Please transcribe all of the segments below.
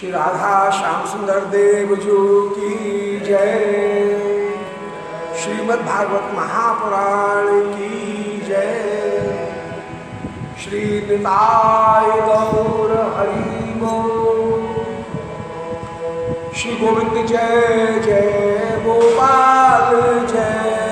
श्री राधा श्याम सुंदर देव जो की जय। श्रीमद् भागवत महापुराण की जय। श्री निताय गौर हरि श्री गोविंद जय जय, गोपाल जय।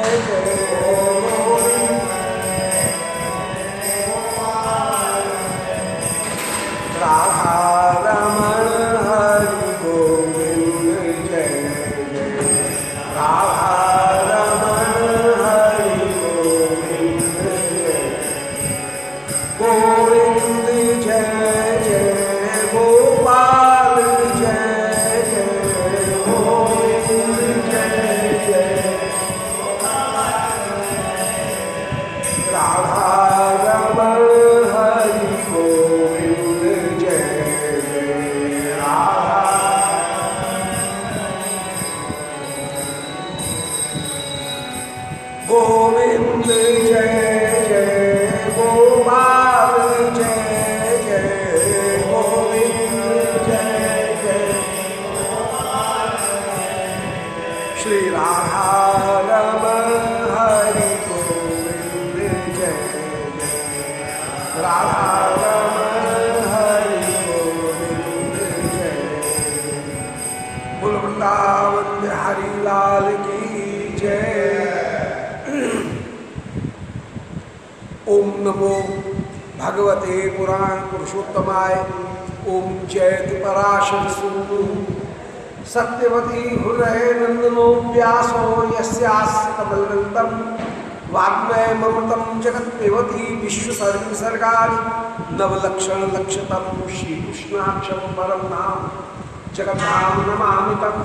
पुराण पुरुषोत्तमाय ओम जयति पराशर सुनु सत्यवती हृदय नंदनो व्यासो यस्यास्य कमलनंदम वाग्मय ममतम जगत पेवती विश्वसर्गसर्गाणि नवलक्षण लक्षतम श्रीकृष्णाक्षम परम नाम जगद्धाम नमामि तम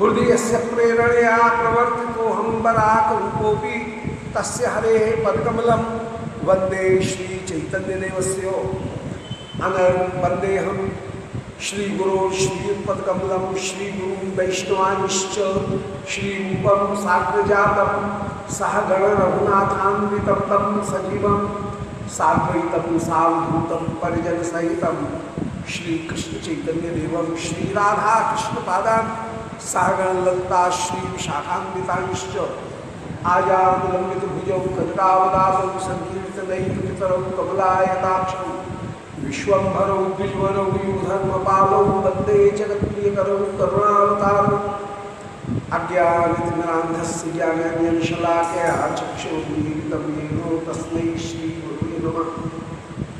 हृदयस्य प्रेरणया प्रवर्तितो हम बराकरूपोऽपि तस्य हरेः पदकमलं वंदे श्रीचैतन्यदेवस्य अनर् वन्देऽहं श्रीगुरो श्रीयुत्पदकमलं श्रीगुरुं वैष्णवांश्च श्रीरूपं साग्रजातं सह गणरघुनाथान्वितं तं सजीवं साद्वैतं सावधूतं परिजनसहितं श्रीकृष्णचैतन्यदेवं श्रीराधाकृष्णपादान् सहगणललिता श्रीविशाखान्वितांश्च आजानुलम्बितभुजौ कनकावदातौ सङ्कीर्तनैकपितरौ कमलायताक्षौ, विश्वम्भरौ द्विजवरौ युधर्मपालौ वंदे जगत्प्रियकरौ करुणावतारौ। अज्ञानतिमिरान्धस्य ज्ञानान्यशलाकया चक्षुर्मीलितं येनो तस्मै श्रीगुरुवे नमः।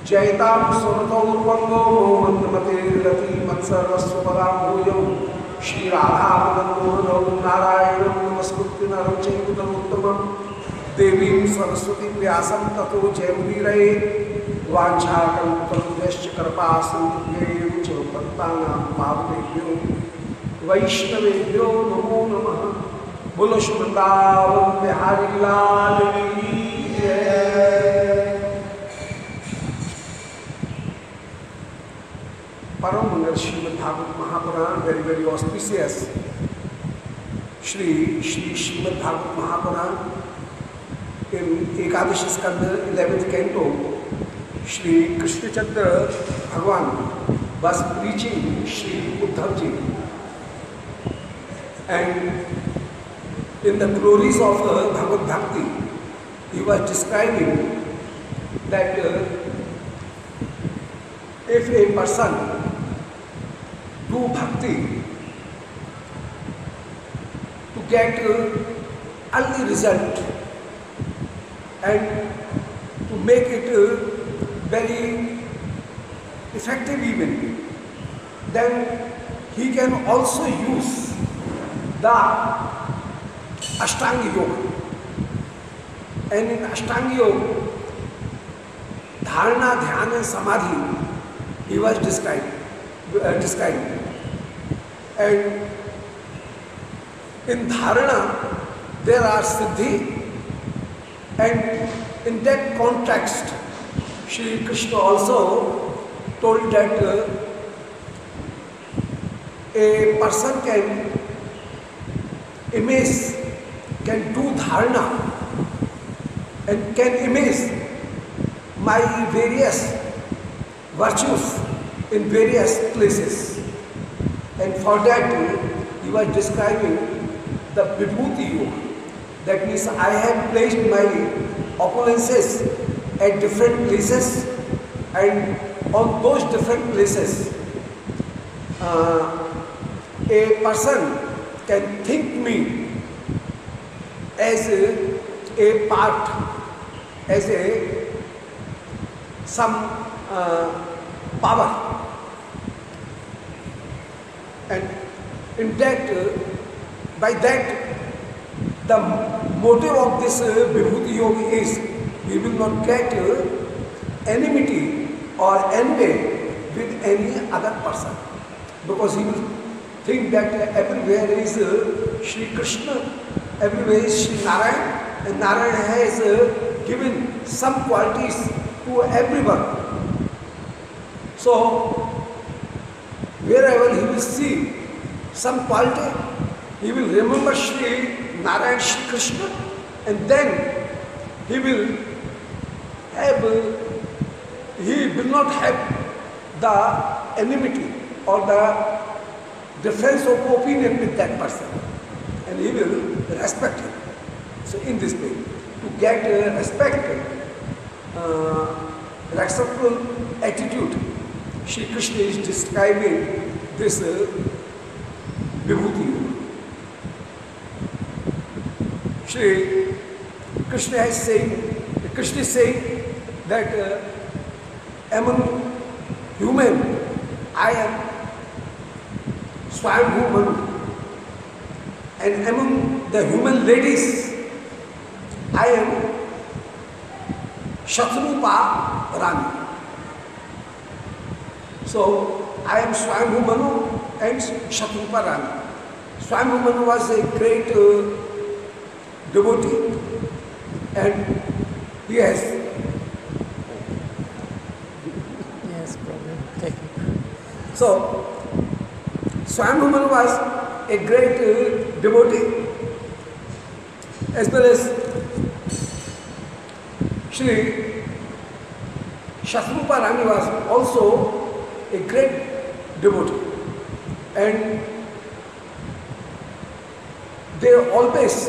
जयतां स्वरतौर्वङ्गो मन्दमतेर्गतिमत्सर्वस्वपदाम्भूयौ श्रीराधामदन्मोहनौ नारायणं नमस्कृत्य नरं चैतनोत्तमं देवीं सरस्वती व्यासं ततो जयमुदीरये वाञ्छाकल्पतरुभ्यश्च कृपासिन्धुभ्यैव च भक्तानां पावनेभ्यो वैष्णवेभ्यो नमो नमः। बोलो परम Shrimad Bhagavat Mahapuran very very auspicious Shri Shri Shrimad Bhagavat Mahapuran Ekadash Skandha eleventh canto Shri Krishnachandra Bhagavan was preaching Shri Uddhav ji. And in the glories of Bhagavat bhakti he was describing that if a person to bhakti to get early result and to make it uh, very effective even, then he can also use the Ashtanga Yoga. And in Ashtanga Yoga, Dharana, Dhyana Samadhi, he was describing. Uh, describing. And in Dharana, there are Siddhi, and in that context, Shri Krishna also told that uh, a person can image, can do dharana and can image my various virtues in various places. And for that, he was describing the Vibhuti Yoga. That means I have placed my opulences at different places and on those different places, uh, a person can think me as a, a part, as a some uh, power. And in that, uh, by that, the motive of this uh, Vibhuti Yoga is we will not get uh, enmity or envy with any other person because he will think that everywhere is uh, Sri Krishna, everywhere is Sri Narayan, and Narayan has given some qualities to everyone. So, wherever he will see some quality, he will remember Sri Narayan Shri Krishna and then he will have, he will not have the enmity or the difference of opinion with that person and he will respect him. So in this way, to get uh, respect, uh, respectful attitude, Shri Krishna is describing this uh, vibhuti. Shri Krishna is saying, Krishna is saying that uh, among human, I am Swayambhu Manu. And among the human ladies, I am Shatrupa Rani. So, I am Swayambhu Manu and Shatrupa Rani. Swayambhu Manu was a great uh, devotee and he has Yes, problem. Take it. so Swayambhu was a great uh, devotee as well as Shri Shatrupa Rani was also a great devotee and they always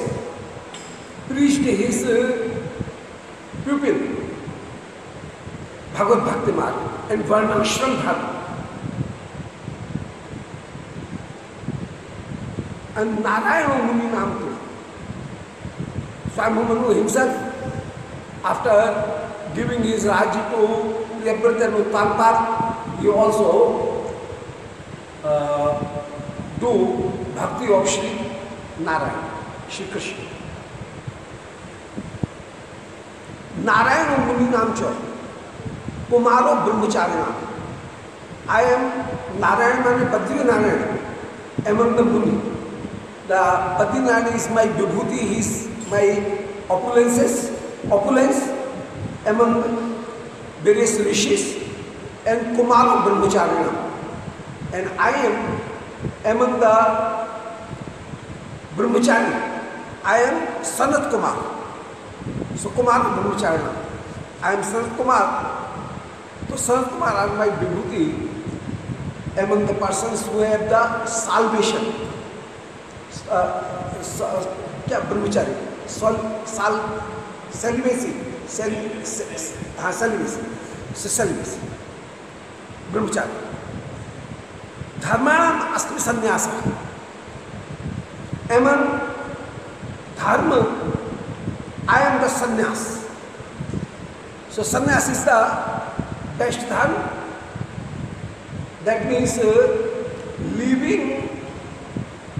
preached his pupil Bhagavad Bhakti Marg and Varnashram Dharma. And Narayana Muni Namtu, Swami himself, after giving his Raji to Priyabrata and Uttanpad, he also uh, do bhakti of Sri Narayana, Shri Krishna. Narayan मुनि नाम चो कुमारो ब्रह्मचारी नाम। आई am Narayan माने Badri Narayan. M M the मुनि Badri Narayan is my vibhuti he is my opulences opulence M M various rishis and कुमारो brahmachari नाम। And I am M M the brahmachari. I am Sanat Kumar. सुकुमार भूमिचारण I am Sant Kumar तो Sant Kumar are my Vibhuti among the person हुए the salvation क्या ब्रह्मचारी? साल celibacy हाँ celibacy से ब्रह्मचारी। धर्माणाम अस्मि संन्यास। एमन धर्म I M the sannyas so sannyas is the best dharma that means living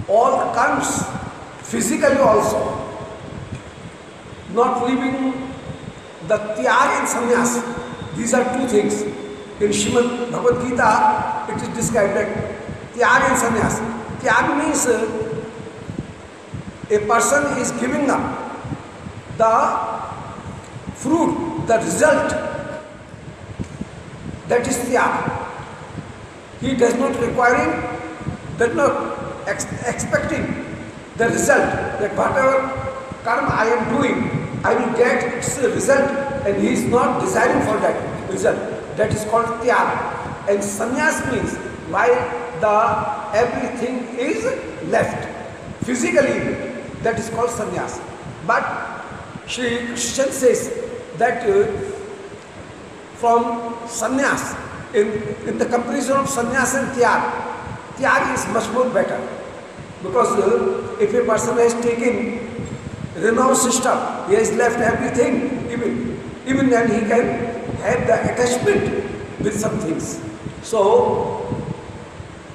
all the karms physically also. Not leaving the tyag and sannyas. These are two things. In Shrimad Bhagavad Gita, it is described that tyag and sannyas. Tyag means uh, a person is giving up the fruit, the result. That is tyag. He does not require does not ex expecting the result that whatever karma I am doing, I will get its result and he is not desiring for that result. That is called tyag. And sannyas means while the everything is left. Physically, that is called sannyas. But Sri Krishna says that uh, from sannyas, in, in the comparison of sannyas and tyag, tyag is much more better. Because uh, if a person has taken renounced system, he has left everything, even, even then he can have the attachment with some things. So,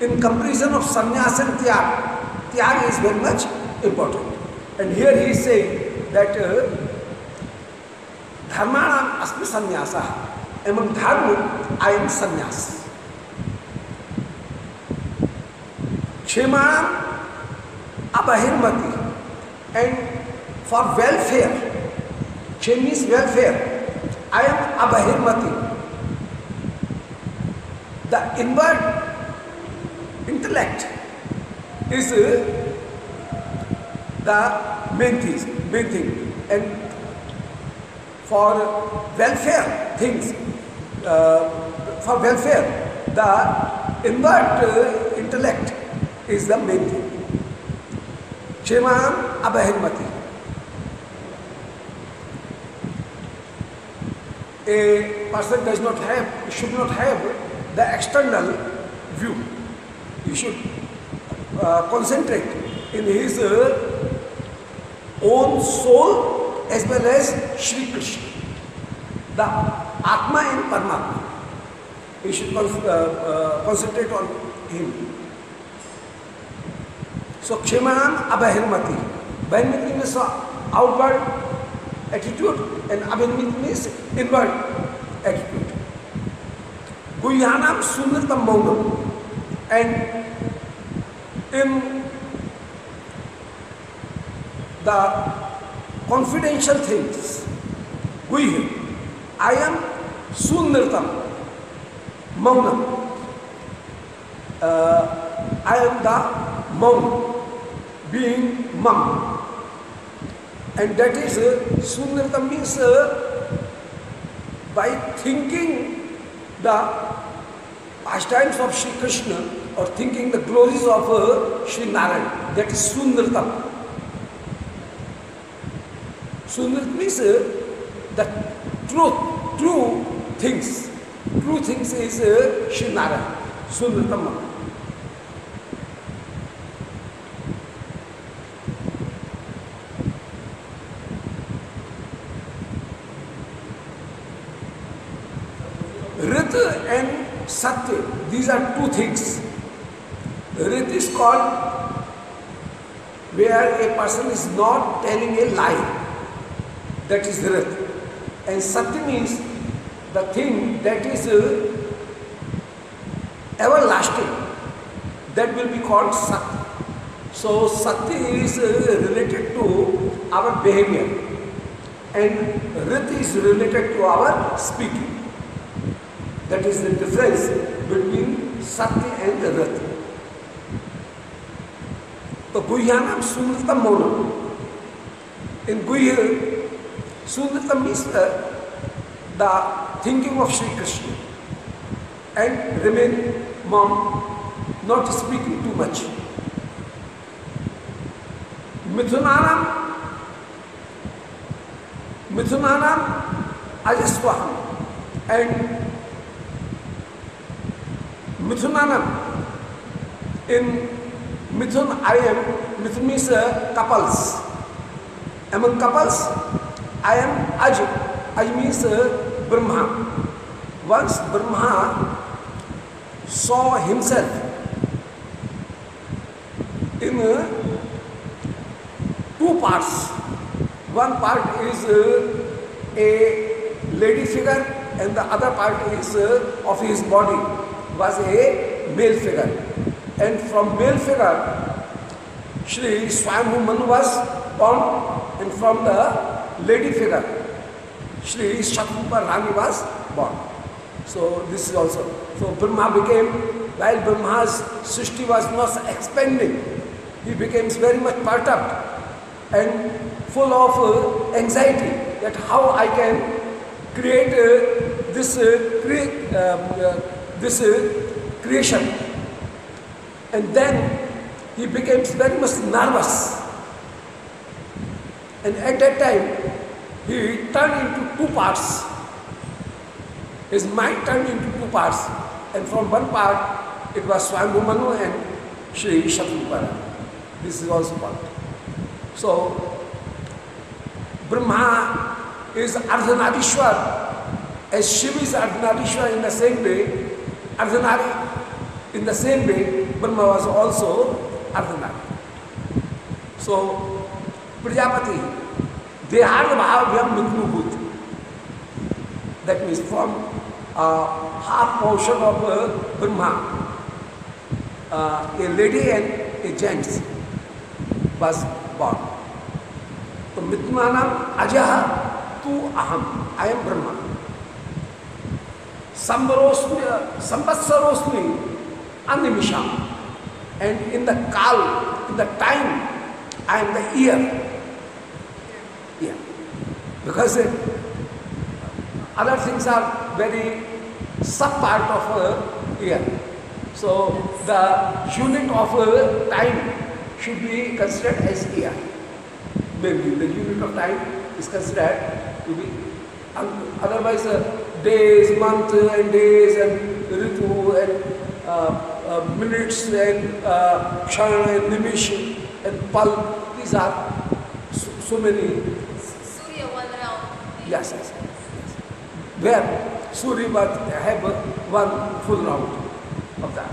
in comparison of sannyas and tyag, tyag is very much important. And here he is saying that धर्माण अस्मि संन्यास एवं धर्म I am संन्यास क्षेमा अबहिर्मती and for welfare क्षेमीज welfare I am अबहिर्मती the inward intellect is the main thing, main thing. And for welfare things, uh, for welfare, the inward uh, intellect is the main thing. Ksheman abahirmati. A person does not have, should not have the external view. He should uh, concentrate in his uh, own soul as well as Sri Krishna, the Atma in Paramatma. He should con- uh, uh, concentrate on him. So Kshemanam Abahirmati. Bahirmati means outward attitude and Abahirmati means inward attitude. Guhyanam Sunritam Maunam. And in the confidential things, Guhya, I am Sunritam Maunam. Uh, I am the Maun, being mum. And that is, uh, Sunritam means uh, by thinking the pastimes of Sri Krishna or thinking the glories of uh, Sri Narayan. That is Sunritam. Sunrit means uh, the truth, true things. True things is uh, Sri Narayan. And Satya, these are two things. Rit is called where a person is not telling a lie That is Rit. And Satya means the thing that is uh, everlasting. That will be called Satya. So Satya is uh, related to our behavior and Rit is related to our speaking. That is the difference between Satya and Rit. तो गुह्यानाम सुनृतम मौनम इन गुह्य Sundaram is the, the thinking of Sri Krishna and remain mum, not speaking too much. Mithunaram, Mithunaram, Ajaswaham and Mithunanam. In Mithun, I am, Mithun means uh, couples. Among couples, I am Aj. Aj means uh, Brahma. Once Brahma saw himself in uh, two parts. One part is uh, a lady figure and the other part is uh, of his body was a male figure. And from male figure, Sri Swayambhu Manu was born, and from the lady figure, Sri Shakrupa Rani was born. So this is also. So Brahma became, while Brahma's Srishti was not expanding, he became very much perturbed and full of uh, anxiety that how I can create uh, this, uh, cre- um, uh, this uh, creation And then he became very much nervous. And at that time, he turned into two parts. His mind turned into two parts. And from one part, it was Swayambhu Manu and Sri Shatrupara. This is also part. So, Brahma is Ardhanarishwar, as Shiva is Ardhanarishwar in the same way, Ardhanari in the same way, Brahma was also Ardhanari. So, Prajapati, देहार्थ भाव भी हम मृत्यु होते that means from half portion of Brahma a lady and a gents was born तो मृत्युमा नाम अजय तू अहम आई एम ब्रह्मा संवरोस्मी, संवत्सरोस्मी अनिमिषा and in the kaal in the time I am the year because uh, other things are very sub part of a year. So the unit of a time should be considered as year. Maybe the unit of time is considered to be otherwise uh, days, months, and days and ritu and uh, uh, minutes and uh, and nimish and pal. These are so, so many Yes, yes. Where Surya was have one full round of that.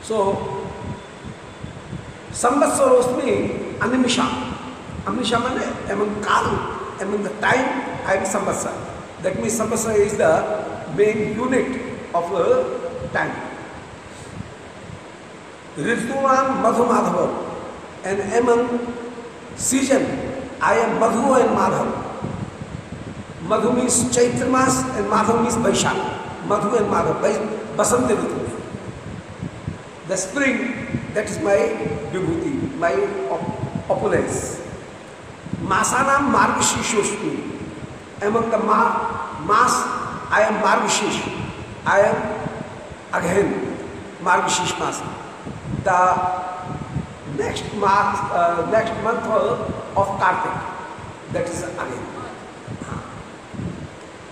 So, Samvatsarosmi Animisha. Animisha means among Kal, among the time I am Samvatsar. That means Samvatsar is the main unit of a time. Rituvan Madhu Madhava. And among season, I am Madhu and Madhav. Madhu means Chaitra Mas and Madhav means Vaishakh. Madhu and Madhav, Basant Ritu. The spring, that is my vibhuti, my op- opulence. Masanam Margashishoshmi. Among the ma- mass, I am Margashish. I am again Margashish Mas. The next month, uh, next month of Kartik, that is again.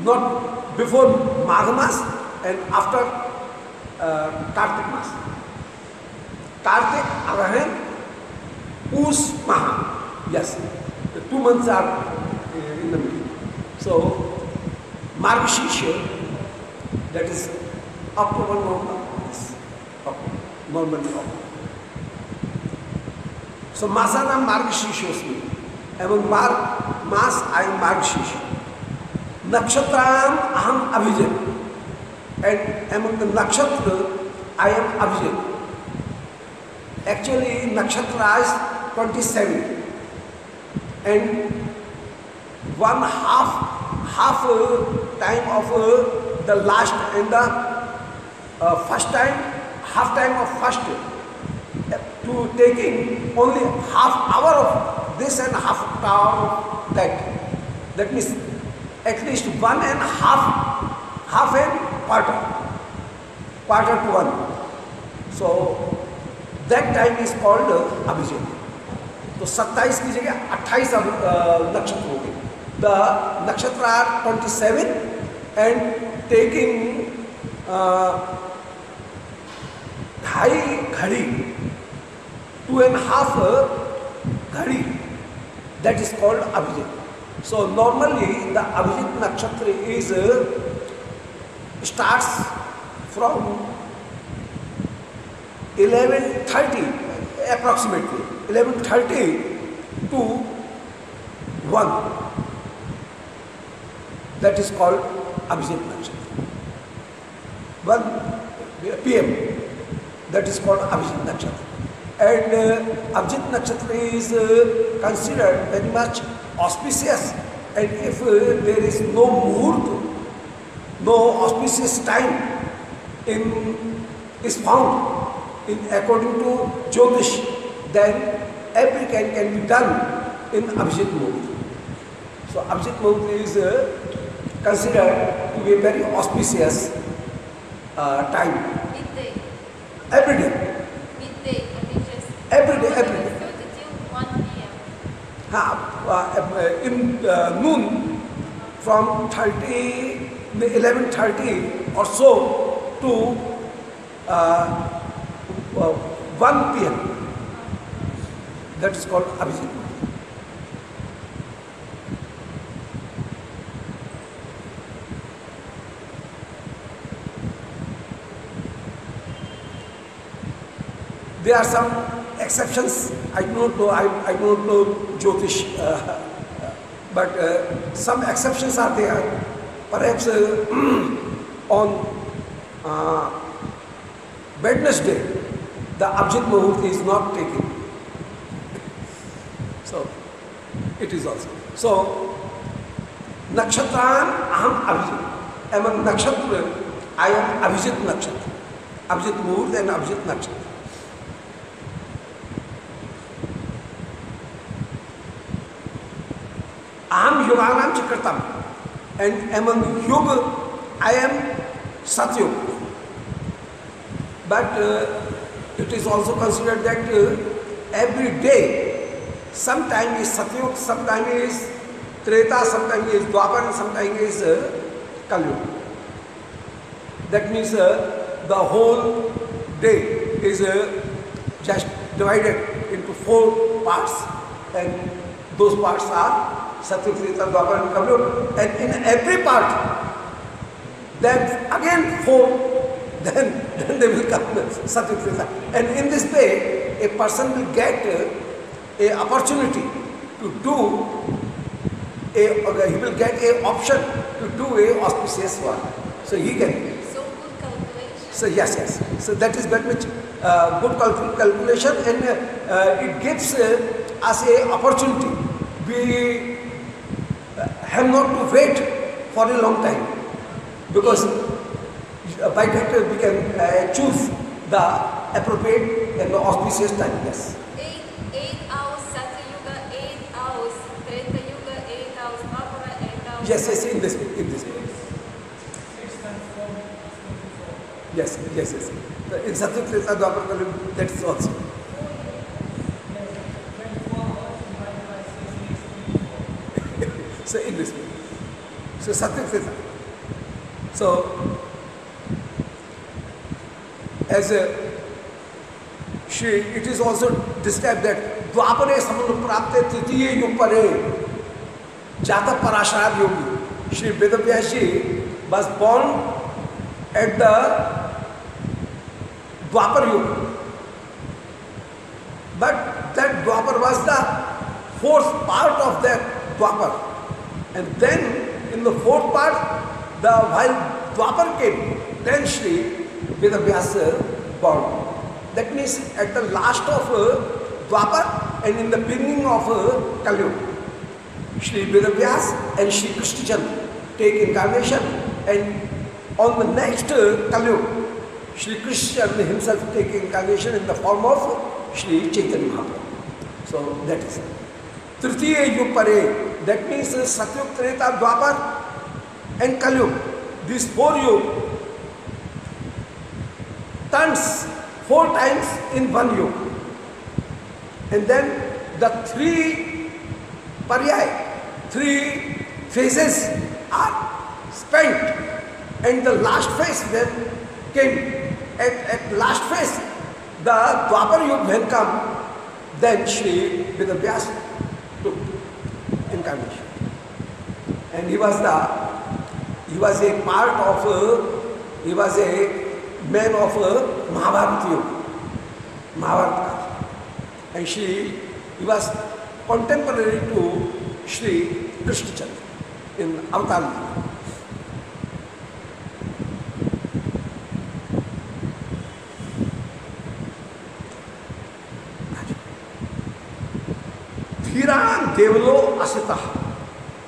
Not before Magh Mas and after uh, Kartik Mas. Kartik, Arahan, Us, Maha. Yes, the two months are uh, in the middle. So, Margashisha, that is October, November, yes, October, normally October. So Masana Margashish was me. Even Mar Mas I am Margashish. Nakshatram am Abhijan. And among the Nakshatra, I am Abhijan. Actually, Nakshatra is 27. And one half half time of the last and the uh, first time, half time of first. To taking only half hour of this and half hour of that. That means at least one and half, half and quarter, quarter to one. So that time is called uh, Abhishek तो 27 की जगह 28 अब, uh, नक्षत्र हो गए the nakshatra are 27 and taking ढाई ghadi two and half ghadi that is called Abhijit. So normally the Abhijit nakshatra is uh, starts from 11.30 approximately 11.30 to 1 that is called Abhijit nakshatra 1 p.m. that is called Abhijit nakshatra and uh, Abhijit nakshatra is uh, considered very much auspicious and if uh, there is no muhurt, no auspicious time in is found in according to Jyotish, then every kind can be done in Abhijit Muhurt. So Abhijit Muhurt is uh, considered to be a very auspicious uh, time. Every day, Midday. I mean just. Every day, every day. 30 till 1 p.m. Ha, uh, in uh, noon from 30, 11.30 or so to uh, uh, 1 p.m. That is called Abhijit. There are some exceptions. I don't know. I, I don't know Jyotish, uh, but uh, some exceptions are there. Perhaps uh, on uh, Wednesday, the Abjit Muhurti is not taken. So it is also. So Nakshatran Aham Abhijit. Among Nakshatra, I am Abhijit Nakshatra. Abhijit Muhurt and Abhijit Nakshatra. अहम युवाना चतम and am an yug I am Satyug but it is also considered that every day some time is Satyug some time is Treta some time is Dwapar some time is Kalyug that means the whole day is just divided into four parts and दो parts are Satyug, Treta, Dwapar, and Kalyug. And in every part, then again four, then, then they will come Satyug, Treta. And in this way, a person will get a opportunity to do a, he will get a option to do a auspicious work. So he can So good calculation. so yes, yes. So that is very much uh, good calcul- calculation, and uh, uh, it gives uh, us a opportunity. We have not to wait for a long time because uh, by that we can uh, choose the appropriate and the auspicious time. Yes. 8, 8 hours Satya Yuga, 8 hours Treta Yuga, 8 hours Dwapara, 8 hours. Yes, yes. In this way, in this way. Yes, yes, yes. The- In Satya Treta Dwapar Kali, that is also. So this way. So Satya Treta. So as a she, it is also described that Dwapare Samanu Prapte Tritiye Yupare Jata Parashar Yogi. Sri Vedavyas was born at the Dwapar Yuga. But that Dwapar was the fourth part of that Dwapar. And then in the fourth part, the while Dwapar came, then Shri Sri Vedavyas born. That means at the last of uh, Dwapar and in the beginning of uh, Kali Yuga. Shri Vedavyas and Shri Krishnachandra take incarnation and on the next uh, Kali Yuga, Shri Krishnachandra himself take incarnation in the form of Shri Chaitanya Mahaprabhu. So that is तृतीय युग परे that means Satyug Treta Dwapar and Kalyug this four yug turns four times in one yug and then the three पर्याय three phases are spent and the last phase then came at at last phase the Dwapar yug welcome then Shri विद्यास And he was the he was a part of uh, he was a man of uh, Mahabharata Yuga. Mahabharata. And she, he was contemporary to Sri Krishnachandra in Avatar. Dhiran Devalo Asita.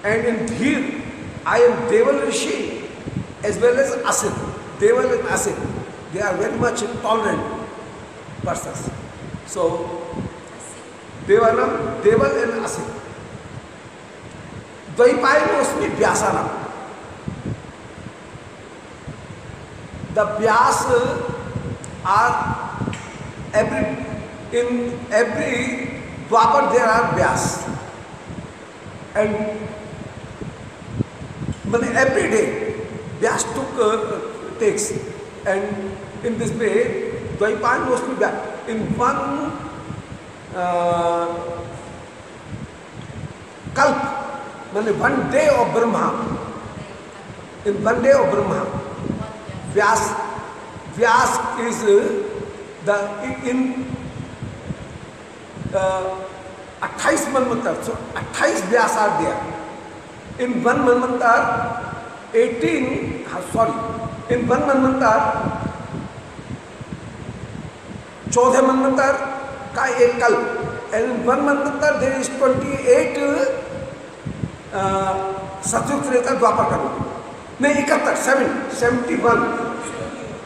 And in Dhir, I am Deval Rishi as well as Asit. Deval and Asit. They are very much tolerant persons. So, Devanam, Deval and Asit. Dvaipayanam Vyasana. The Vyas are every in every Dwapar there are Vyas. And मैंने every day Vyas took takes and in this way Dwaipayan was to back in one kalpa मैंने one day of Brahma in one day of Brahma Vyas Vyas is the in अट्ठाईस मन so अट्ठाईस Vyas are दिया. In one manvantar, 18, uh, sorry, in one manvantar, चौदह मनवंतर का एक कल्प एंड वन मनवंतर there is twenty eight Satyug Treta द्वापर कल। नहीं इकहत्तर seven seventy one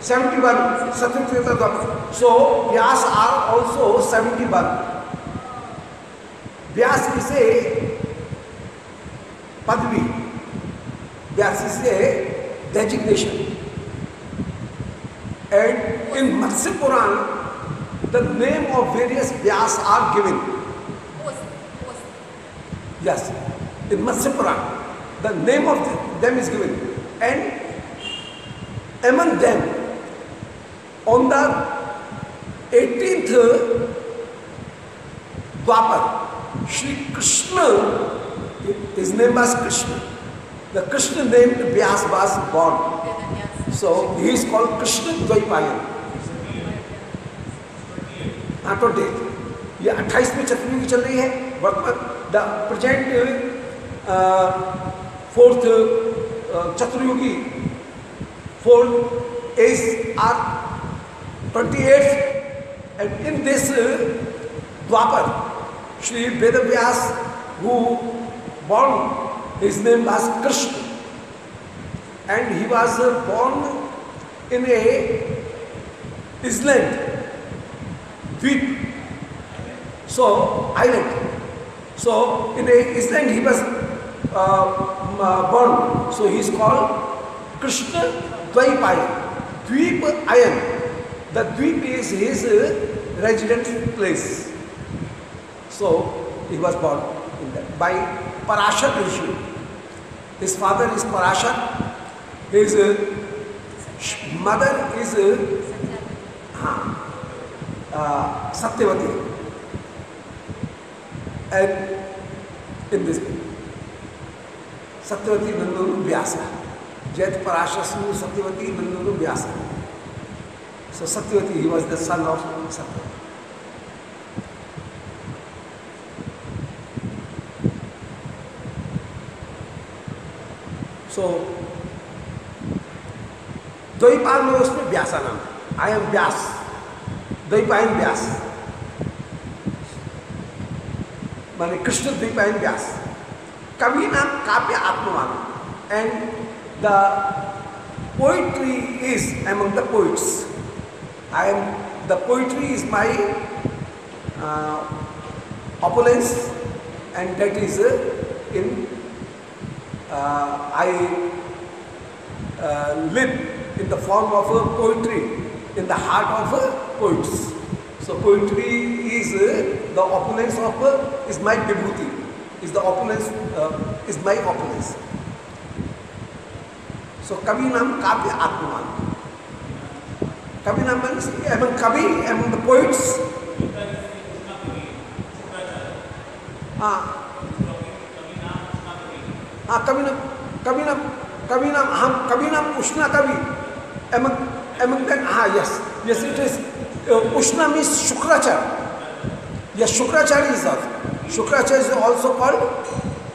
seventy one Satyug Treta Dvapar. So Vyas are also seventy one Vyas इसे पदवी से designation and in Matsya Purana the name of various Vyas are given yes in Matsya Purana the name of them is given and among them on the eighteenth Dvapar Shri Krishna his name was Krishna. The Krishna named Vyas was born. So he is called Krishna Dvaipayan. हाँ twenty ये अट्ठाईस में चतुर्युगी चल रही है वर्तमान the present fourth chaturyugi fourth age are twenty eight and in this Dvapar Shri Ved Vyas who born his name was Krishna and he was born in a island Dweep. So, island. So, in a island he was uh, uh, born. So, he is called Krishna Dvaipayan. Dweep Ayan. The Dweep is his residence place. So, he was born in that by Parashar rishi. Is father is Parashar is mother is हाँ Satyavati and in this Satyavati बंदुरु व्यास जैत Parashar Satyavati बंदुरु Vyas so Satyavati he was the son of Satyavati So द्वैपाल में उसमें व्यासा नाम I am व्यास द्वैपायन व्यास माने कृष्ण द्वैपायन व्यास कवि नाम काव्य आत्मवान। And the poetry is among the poets I am the poetry is my that is uh, in uh, I uh, live in the form of a poetry in the heart of a poets. So poetry is uh, the opulence of uh, is my vibhuti, is the opulence uh, is my opulence. So Kavi Nam Kavya Atman. Kavi Nam means among Kavi, among the poets. हाँ हाँ कभी ना कभी ना कभी ना हम कभी ना उष्ण, कभी। एम एम हाँ yes yes it is Ushna means Shukracharya yes Shukracharya is also Shukracharya is also called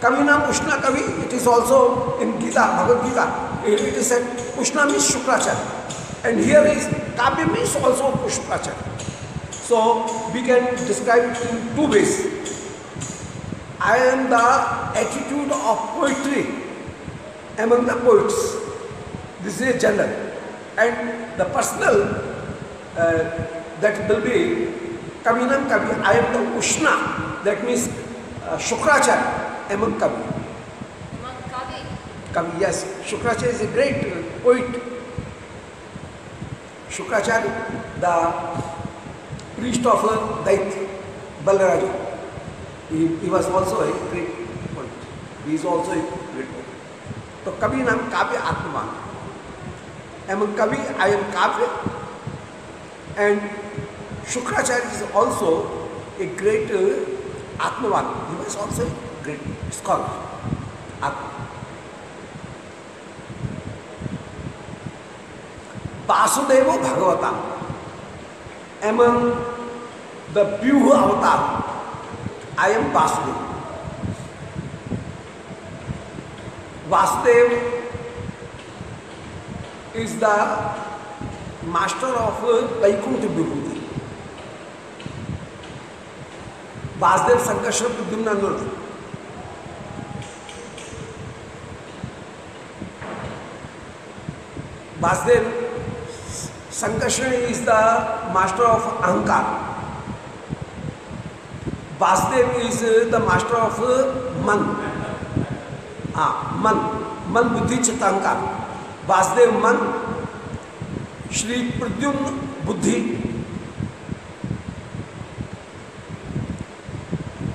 कभी नाम उष्ण कवि it is also in Gita Bhagavadgita it is an Ushna means Shukracharya and here is Kavya means also Shukracharya so we can describe in to best i am the attitude of poetry among the poets this is a general and the personal uh, that will be Kavinam Kavi. I am the Ushna, that means uh, Shukracharya among Kavi. Among Kavi, Kavi, yes, Shukracharya is a great uh, poet. Shukracharya, the priest of Daitya, Balaraja. He, was also a great one. He is also a great one. तो कवि नाम काव्य आत्मवान am Kavi I am Kavya. And Shukracharya is also a great आत्मवान। He was also a great scholar आत्मा। वासुदेव भगवता among the Vyuha avatar, Am Vasudev. Vasudev is the master of Vaikuntha Vibhuti. Vasudev Sankarshan Pradyumna Nurd. Vasudev Sankarshan is the master of Ahankar. Vasudev is the master of man. हा मन। मन बुद्धि चित्तांका वासुदेव मन, श्री प्रद्युम्न बुद्धि।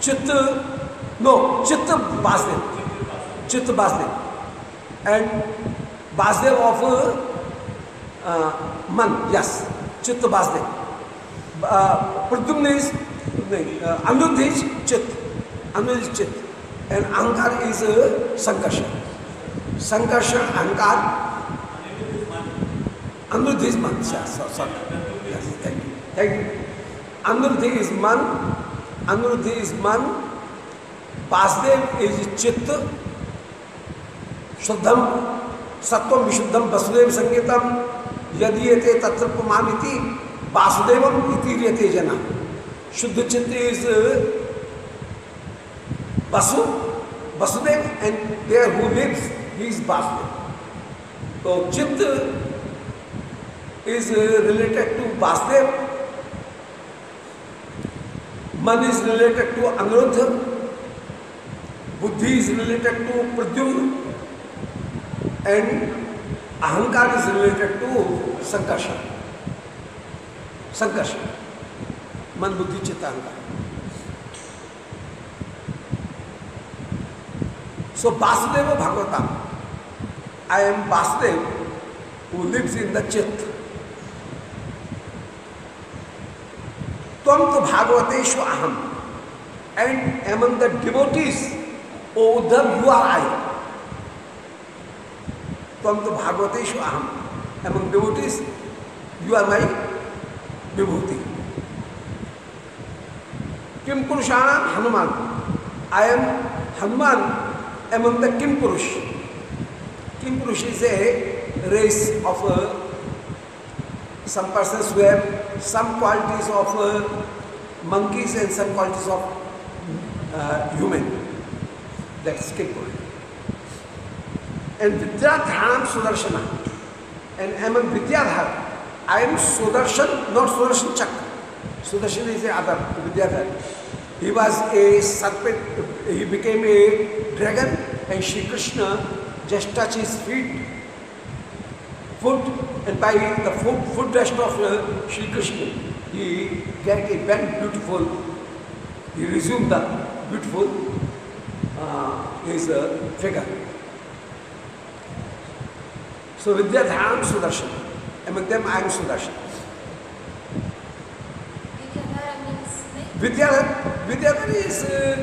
चित्त no chitta Vasudev. Chitta Vasudev. And Vasudev of man yes chitta Vasudev. Pradyumna is Uh, is, uh, Chit, Anuruddha is Chit, and Ankar is uh, Sankarshan. Sankarshan, Ankar, Anuruddha is Man, yes, so, sorry. Yes, thank you. Thank you. Anuruddha is Man, Anuruddha is Man, Vasudev is Chit, Shuddham, Sattvam Vishuddham Vasudev Sangetam, यदि ये तत्र प्रमाणिति वासुदेवम इति रियते जना शुद्ध चित्त is Vasu Vasudev and there who lives he is Vasudev तो chitta is related to Vasudev मन is related to Aniruddha buddhi is related to Pradyumna and ahankar is related to Sankarshan Sankarshan man buddhi ahankar so Vasudev भगवता I am Vasudev who lives in the chitta तम तो भागवतेशु अहम and among the devotees O Uddhav you are I तम तो भागवतेशु अहम among devotees you are my vibhuti किम पुरुष आना? Hanuman. I am Hanuman am the Kimpurush. Kimpurush is a race of some person who some qualities of monkeys and some qualities of human that's Kimpurush. And Vidyadhar Sudarshan and um um Vidyadhar I am Sudarshan not Sudarshan Chakra. Sudarshan is the other Vidyadhar. He was a serpent, he became a dragon, and Shri Krishna just touched his feet, foot, and by the foot, foot rest of uh, Shri Krishna, he get a very beautiful, he resumed the beautiful uh, his uh, figure. So Vidyadharam Sudarshan. Among them I am Sudarshan. Vidyadhar, Vidyadhar is uh,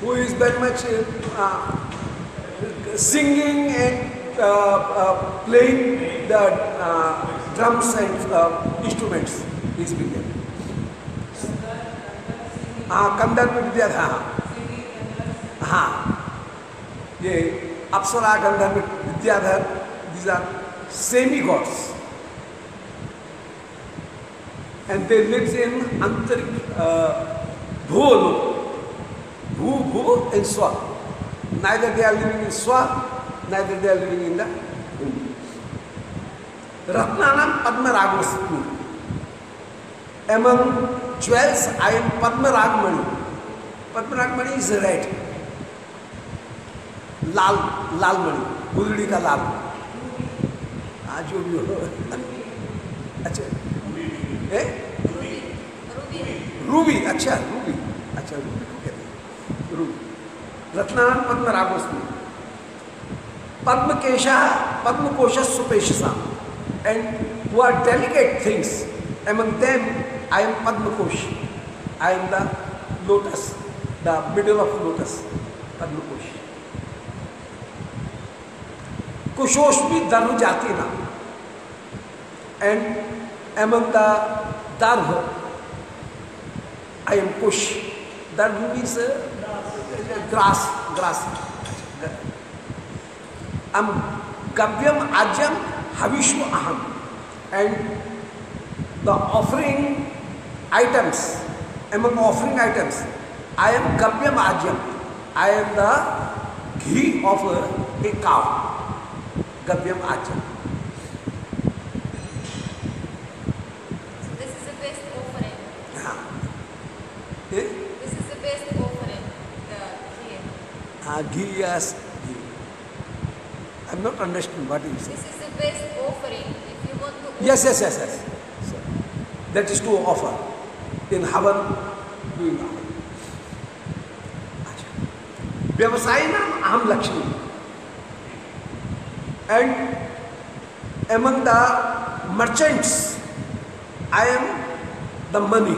who is very much uh, uh, singing and uh, uh, playing the uh, drums and uh, instruments. He is Vidyadhar. हाँ कंदर्प विद्याधर हाँ हाँ ये अप्सरा गंधर्व Vidyadhar these are semi gods and they lives in antarik uh, bhuvalo bhu bhu and swa neither they are living in swa neither they are living in the ratnanam padma ragmasmi among jewels i am padma ragmani padma ragmani is red लाल लाल मणि गुदड़ी का लाल आज जो भी हो अच्छा है? रूबी अच्छा रूबी अच्छा रूबी को कहते रूबी रत्नान पद्म रामोस्तु पद्म केश पद्म कोश सुपेश एंड वो are delicate things among them I am padma kosh I am the lotus the middle of lotus padma kosh कुशोश भी धर्म जाती नाम. And among the Darva I am Kush. That means uh, grass, grass. I'm Gavyam Ajam Havishwa Aham. And the offering items, among offering items, I am Gavyam Ajam. I am the ghee of a cow. Gavyam Ajam. So this is the best offering. Yeah. Eh? This is the best offering. The here. Ah, ghee, yes. I'm not understanding what you say. This is the best offering if you want to. Yes, yes, yes, yes. So, that is to offer in Havan doing Havan. अच्छा व्यवसायी नाम अहम Lakshmi and among the merchants I am the money.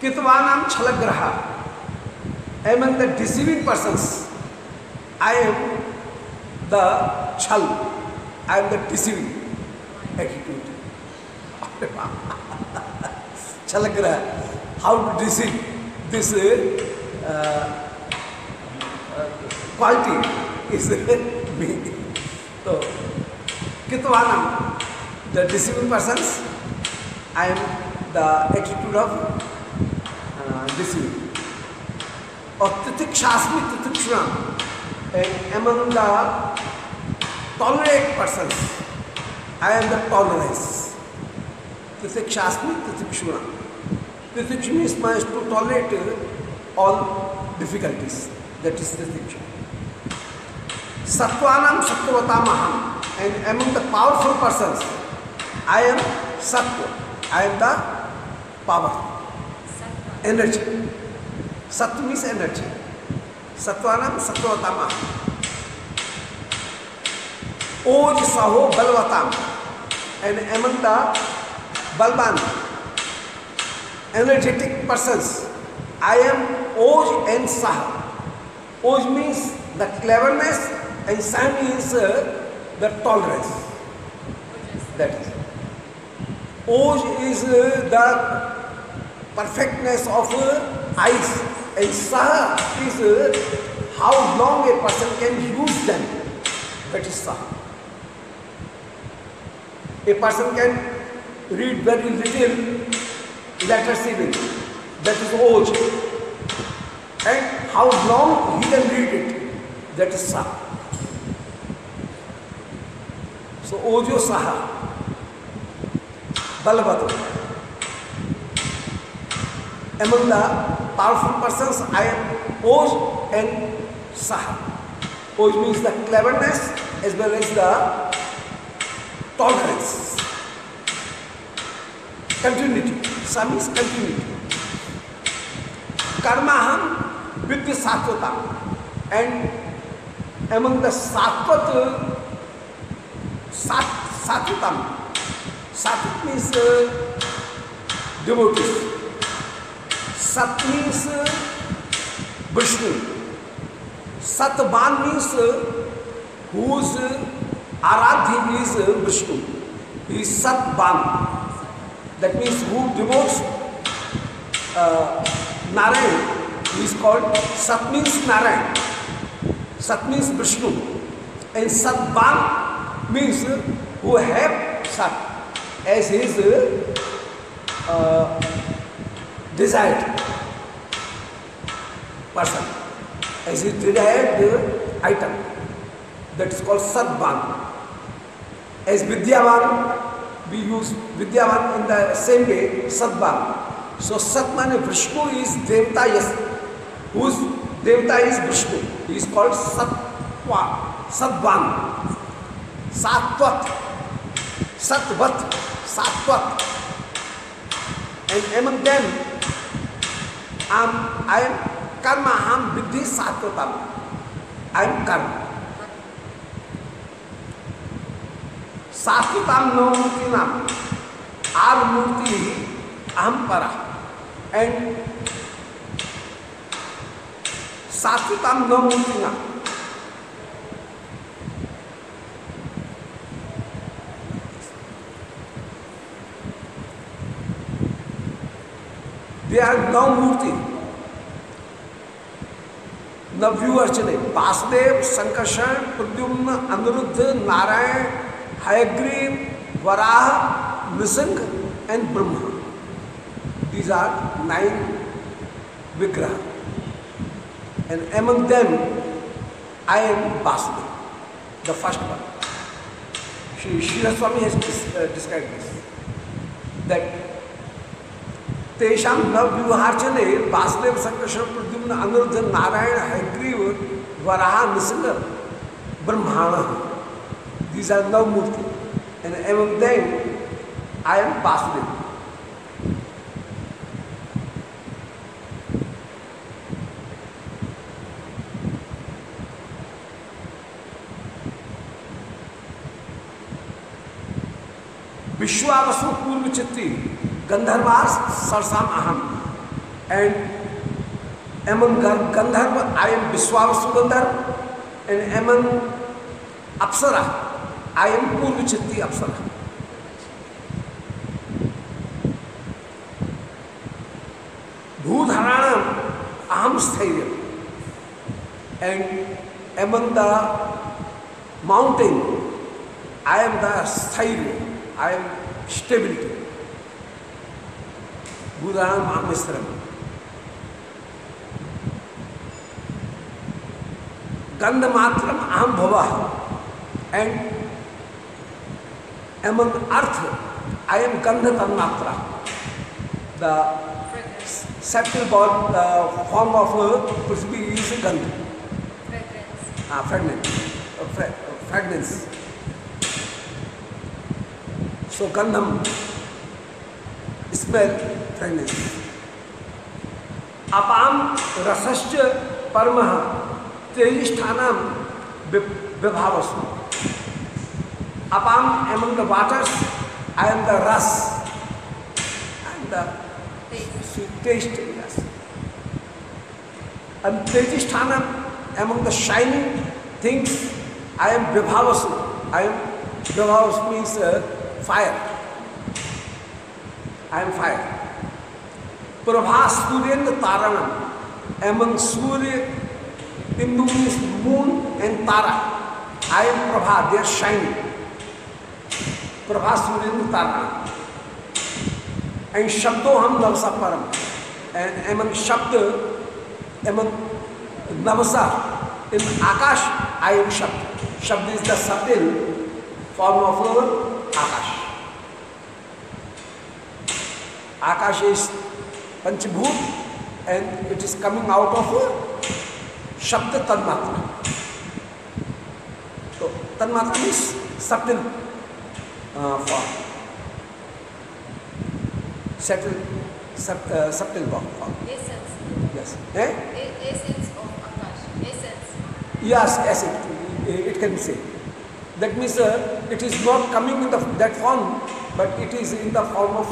कितवा नाम छलग्रहा among the deceiving persons I am the chal. I am the deceiving attitude. Chalagra. How to deceive this uh, quality is me. So, Kitvanam, the deceiving persons, I am the attitude of uh, deceiving. और तिथिक्षास्मि तिथिक्षण among the tolerate person I am the tolerance तिथिक्षास्मि तिथिक्षण titikshan is my to tolerate all difficulties that is titikshan. सत्वा सत्वता महान and I am the powerful person I am sattva I am the power energy sattva miss energy sattva alam, satu ओज साहो बलवतम and among the balwan energetic person I am oj and sah oj means the cleverness and sah means the tolerance that is oj is the perfectness of eyes ऐसा how long a person can use them that is सा person can read very little letter seeing that is oj and how long he can read it that is सा ओजो सहा बलबत्म Among the powerful persons, I am oj and saha. Oj means the cleverness as well as the tolerance. Continuity. Some is continuity. Karmaham with the sattvatam. And among the sattvat, sat, sattvatam. Sattvat means uh, devotees. Sat means uh, Vishnu. Satvan means uh, whose uh, sat means Vishnu. Satvan means whose aradhya means Vishnu satvan that means who devotes Narayan is called sat means Narayan sat means Vishnu and satvan means who have sat as is desired person, as his desired uh, item. That is called Sadban. As Vidyavan, we use Vidyavan in the same way, Sadban. So Satman Vishnu is Devta, yes, whose Devta is Vishnu. He is called Satwa, Sadban. Satvat Satvat, Satvat. And among them, I'm, I am karma, I am Vidhi Satvatam. I am karma. Satvatam Navamurti Nam. Our Murti Aham Para. And Satvatam Navamurti Nam. They are Navamurti. नवयु अर्चने Vasudev, Sankarshan, Pradyumna, Aniruddha, Narayan, Hayagriv, Varah, Nrisimha and Brahma. These are nine vigraha. And among them I am Vasudev the first one Shri Shri Swami has described this, that तेषाम नवव्यूहार्चने Vasudev Sankarshan Pradyumna Anirudh Narayan Hayagriva Varah Nrisimha ब्रह्माण। These are Navamurti. And एवं then I am Vasudev. Vishvavasu पूर्व चित्ती गंधर्वास सरसाम अहम। And एमन गंधर्व I am Vishvavasu Gandharva and among अप्सरा I am Purvachitti अप्सरा। भूधराण अहम स्थैर्य। And among the mountain I am the sthairya I am stability भूदान महामिश्रम गंध मात्रम अहम भव and among earth I am gandh tanmatra the septal baud form of Prithvi is gandh Fragrance. Fragrant fragrance so गंधम smell पहले। अपाम रसस्य परम तेजिष्ठान विभाव अपाम am the waters I am the ras. Taste and तेजिष्ठान am the shining things I am vibhav I am vibhav means fire I am fire Prabhas Suryendra Taranam, among Surya, Indu means moon and Tara. I am Prabha, they are shining. Prabhas Suryendra Taranam. and shabdo ham navsa param and among shabd among navsa in akash i am shabd shabd is the subtle form of akash akash is panchabhut and it is coming out of shabd tanmatra so tanmatra means subtle uh, form subtle, sub, uh, subtle form. Essence. Yes. Eh? Essence of Akash. Essence. Yes, yes, it, it can be said. That means uh, it is not coming in the, that form, but it is in the form of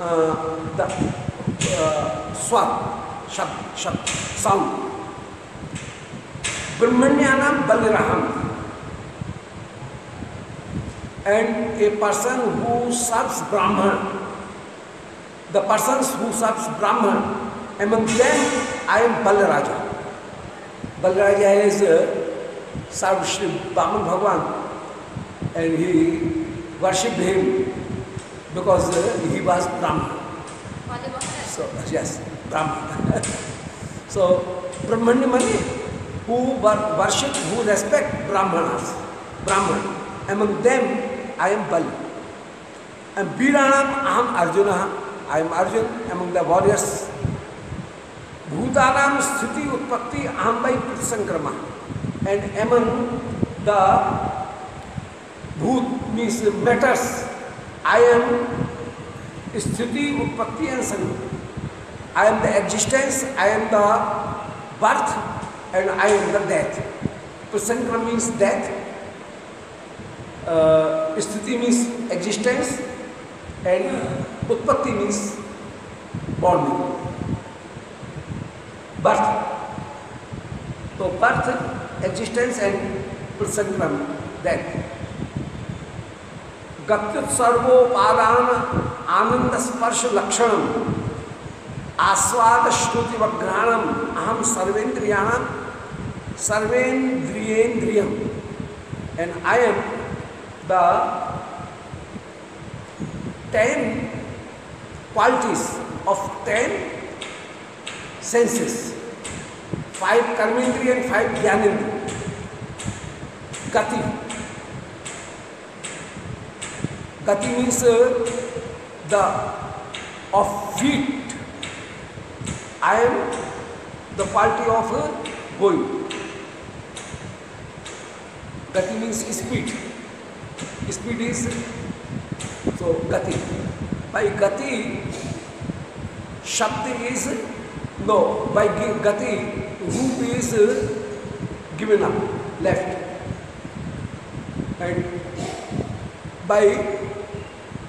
uh, the swar shabd shabd sound ब्रह्मण्याम Balram and a person who serves Brahmin the person who serves Brahmin am then I am Balraja Balraja is Sarvashri Brahmin Bhagwan and he worship him because he was Brahmin So, yes, Brahman. so, Brahmanya Mani, who wor- worship, who respect Brahmanas, Brahman, among them I am Bali. And Viranam Aham Arjuna, I am Arjun among the warriors. Bhutanam Sthiti Utpatti Aham by Sankrama. And among the Bhut, means matters. I am sthiti, utpatti and sangat. I am the existence, I am the birth and I am the death. Prasankara means death. Uh, sthiti means existence and utpatti means born. Birth. So birth, existence and prasankram, death. गत्युत सर्वोपादान आनंद स्पर्श लक्षण आस्वाद श्रुति वघ्राणम अहम सर्वेन्द्रियाण सर्वेन्द्रियेन्द्रियम। And I am the ten qualities of ten senses five karmendriya and five jnanendriya gati means uh, the of feet. I am the quality of uh, going. Gati means speed. Speed is so gati. By gati, shabd is no. By gati, roop is uh, given up, left, and by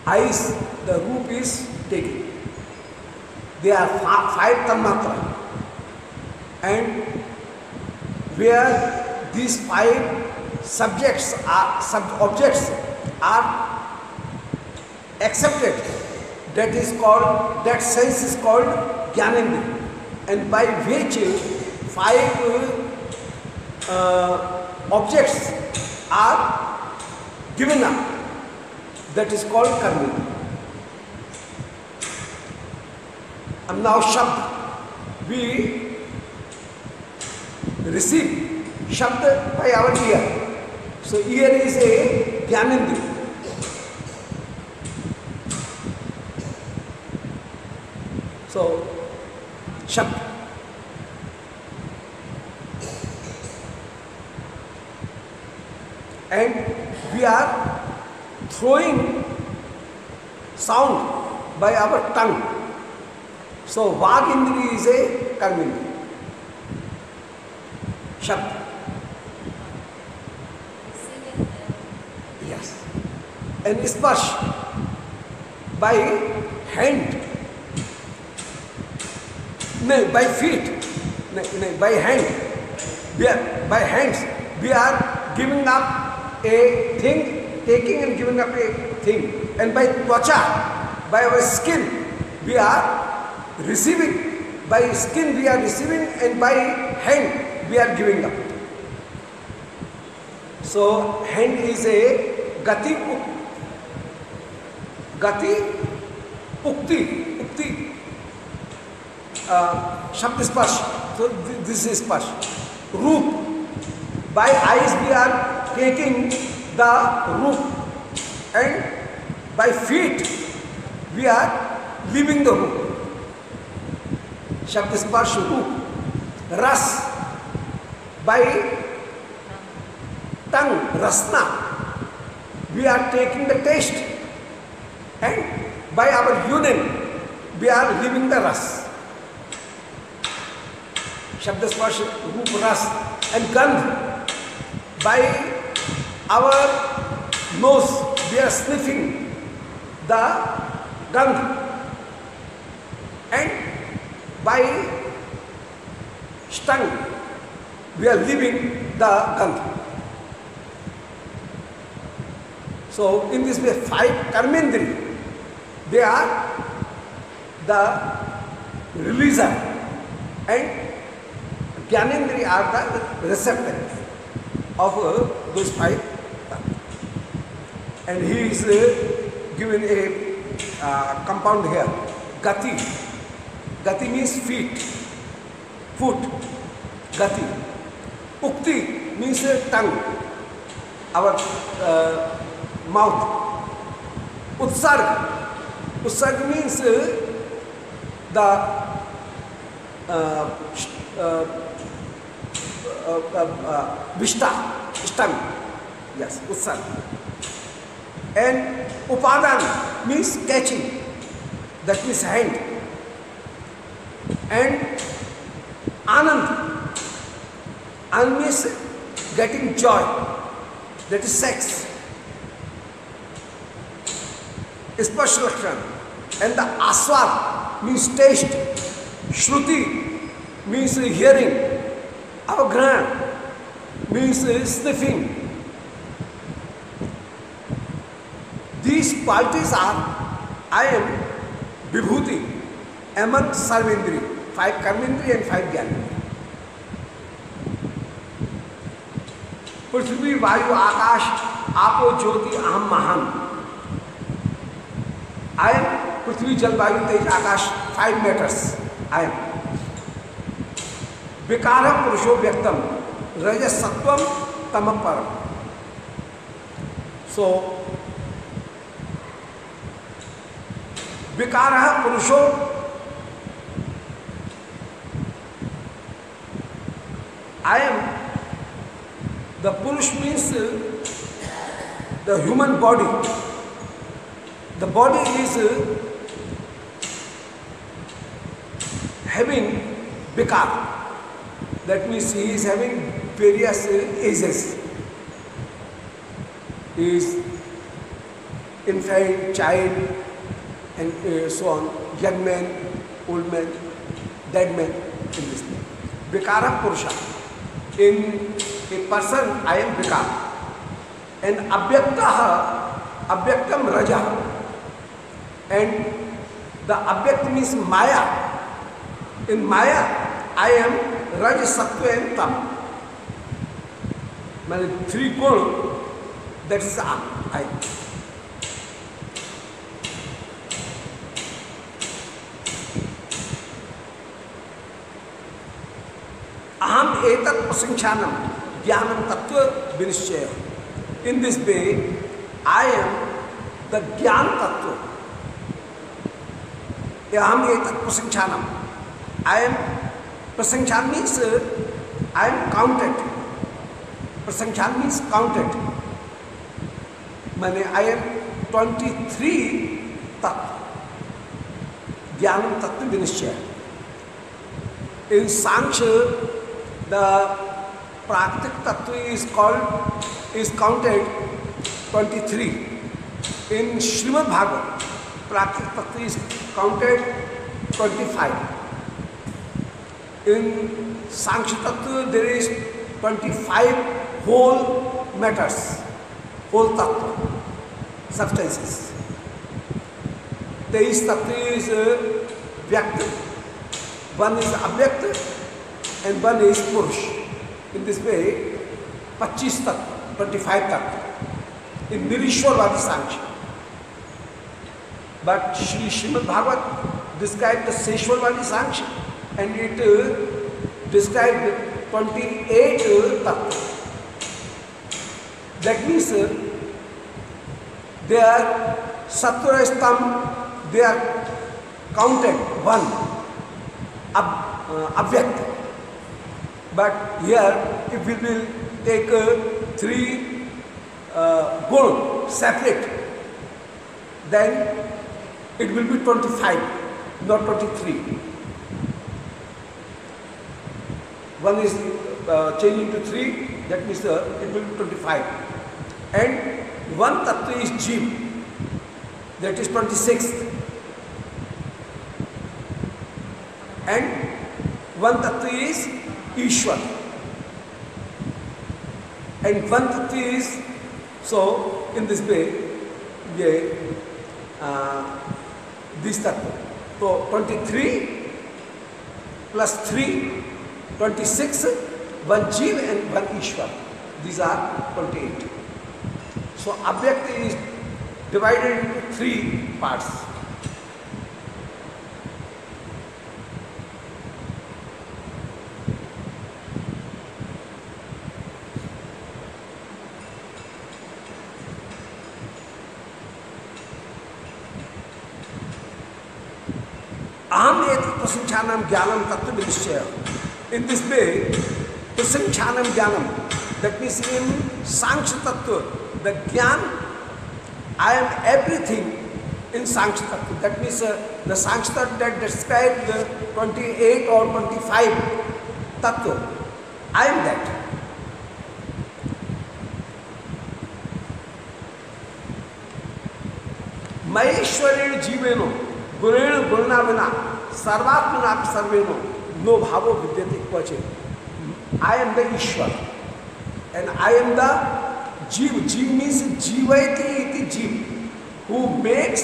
eyes, the roop is taken. There are five tanmatra. And where these five subjects are, sub objects are accepted, that is called, that sense is called Jnanendra. And by which five uh, objects are given up that is called karma. And now Shabd, we receive Shabd by our ear. So ear is a Jnanendri. So Shabd. And we are throwing sound by our tongue. So वाक इंद्रिय से karm indriya shabd yes and sparsh by hand नहीं by feet नहीं नहीं by hand we are by hands we are giving up a thing taking and giving up a thing and by tvacha by our skin we are receiving. By skin we are receiving and by hand we are giving up. So hand is a gati gati ukti ukti uh, shabd sparsh. So this is sparsh. Roop. By eyes we are taking the roof and by feet we are leaving the roof. Shabd sparsh roop ras by tongue rasna we are taking the taste and by our यूनिंग we are living the ras shabd sparsh roop ras and gandh by our nose we are sniffing the gandh and by tongue we are leaving the gandh. So in this way five karmendri, they are the releaser and Jnanendri are the receptacles of uh, those five. And he is uh, given a uh, compound here, gati. Gati means feet foot gati ukti means tongue our mouth utsarg utsarg means the vishtha stung yes utsarg and upadan means catching that means hand and anand anand means getting joy that is sex sparsh lakshan and the aswad means taste shruti means hearing avagrahan means sniffing these qualities are I am vibhuti एमक सर्वेंद्रीय five karmendri and five jnanendri. Prithvi, vayu, akash, apo, ज्योति, अहम महान am prithvi jal vayu tej, akash five matters am विकार, पुरुषो, व्यक्तम रजसत्वम तम, परम। सो विकार, पुरुषो I am the Purush means uh, the human body. The body is uh, having vikar. That means he is having various uh, ages. He is infant, child, and uh, so on, young man, old man, dead man in this thing. Vikara Purusha. In a person, I am Vikar. And Abhyakta, Abhyaktam Raja. And the Abhyakt means Maya. In Maya, I am Raj, Sattva and Tam. three गुण that is I. प्रसंख्यानम ज्ञानम तत्व विनिश्चय। In this way I am the gyan tattva अहम एतत् प्रसंख्यानम I am prasankhyan means I am counted prasankhyan means counted मैंने I am twenty three tattva gyan तत्व विनिश्चय। इन सांख्य the Praktik Tattva is called, is counted 23. In Srimad Bhagavad, Praktik Tattva is counted 25. In Sankhya Tattva, there is 25 whole matters, whole Tattva, substances. There is Tattva is uh, Vyakta, one is Avyakta, and one is Purush. In this way, 25 tattva, 25 tattva in Nirishwarvadi Sankhya. But Sri Srimad Bhagavat described the Seshwarvadi Sankhya and it uh, described 28 uh, tattva. That means uh, they are Sattva Stam, they are counted one, ab, uh, Avyakta. But here, if we will take uh, three uh, gun separate, then it will be 25, not 23. One is uh, changing to three, that means uh, it will be 25. And one tattva is Jeev, that is 26th. And one tattva is Ishwar. And one is, so in this way, ये uh, this tattva. So 23 plus 3, 26, one Jeev and one Ishwar. These are 28. So Abhyakta is divided into three parts. संख्यानम ज्ञानम तत्व निश्चय इन this way prasankhyanam gyanam that means in Sankhya tattva the gyan I am everything in Sankhya तत्व. That means the Sankhya tattva that describe the twenty eight और twenty five tattva I am that Maheshwari जीवेनो, गुणेण गुणा विना सर्वात्मना सर्वे नो नो भावो विद्यते क्वचे I am the Ishvar. And I am the jiv. Jiv means जीवैती jiv. Who makes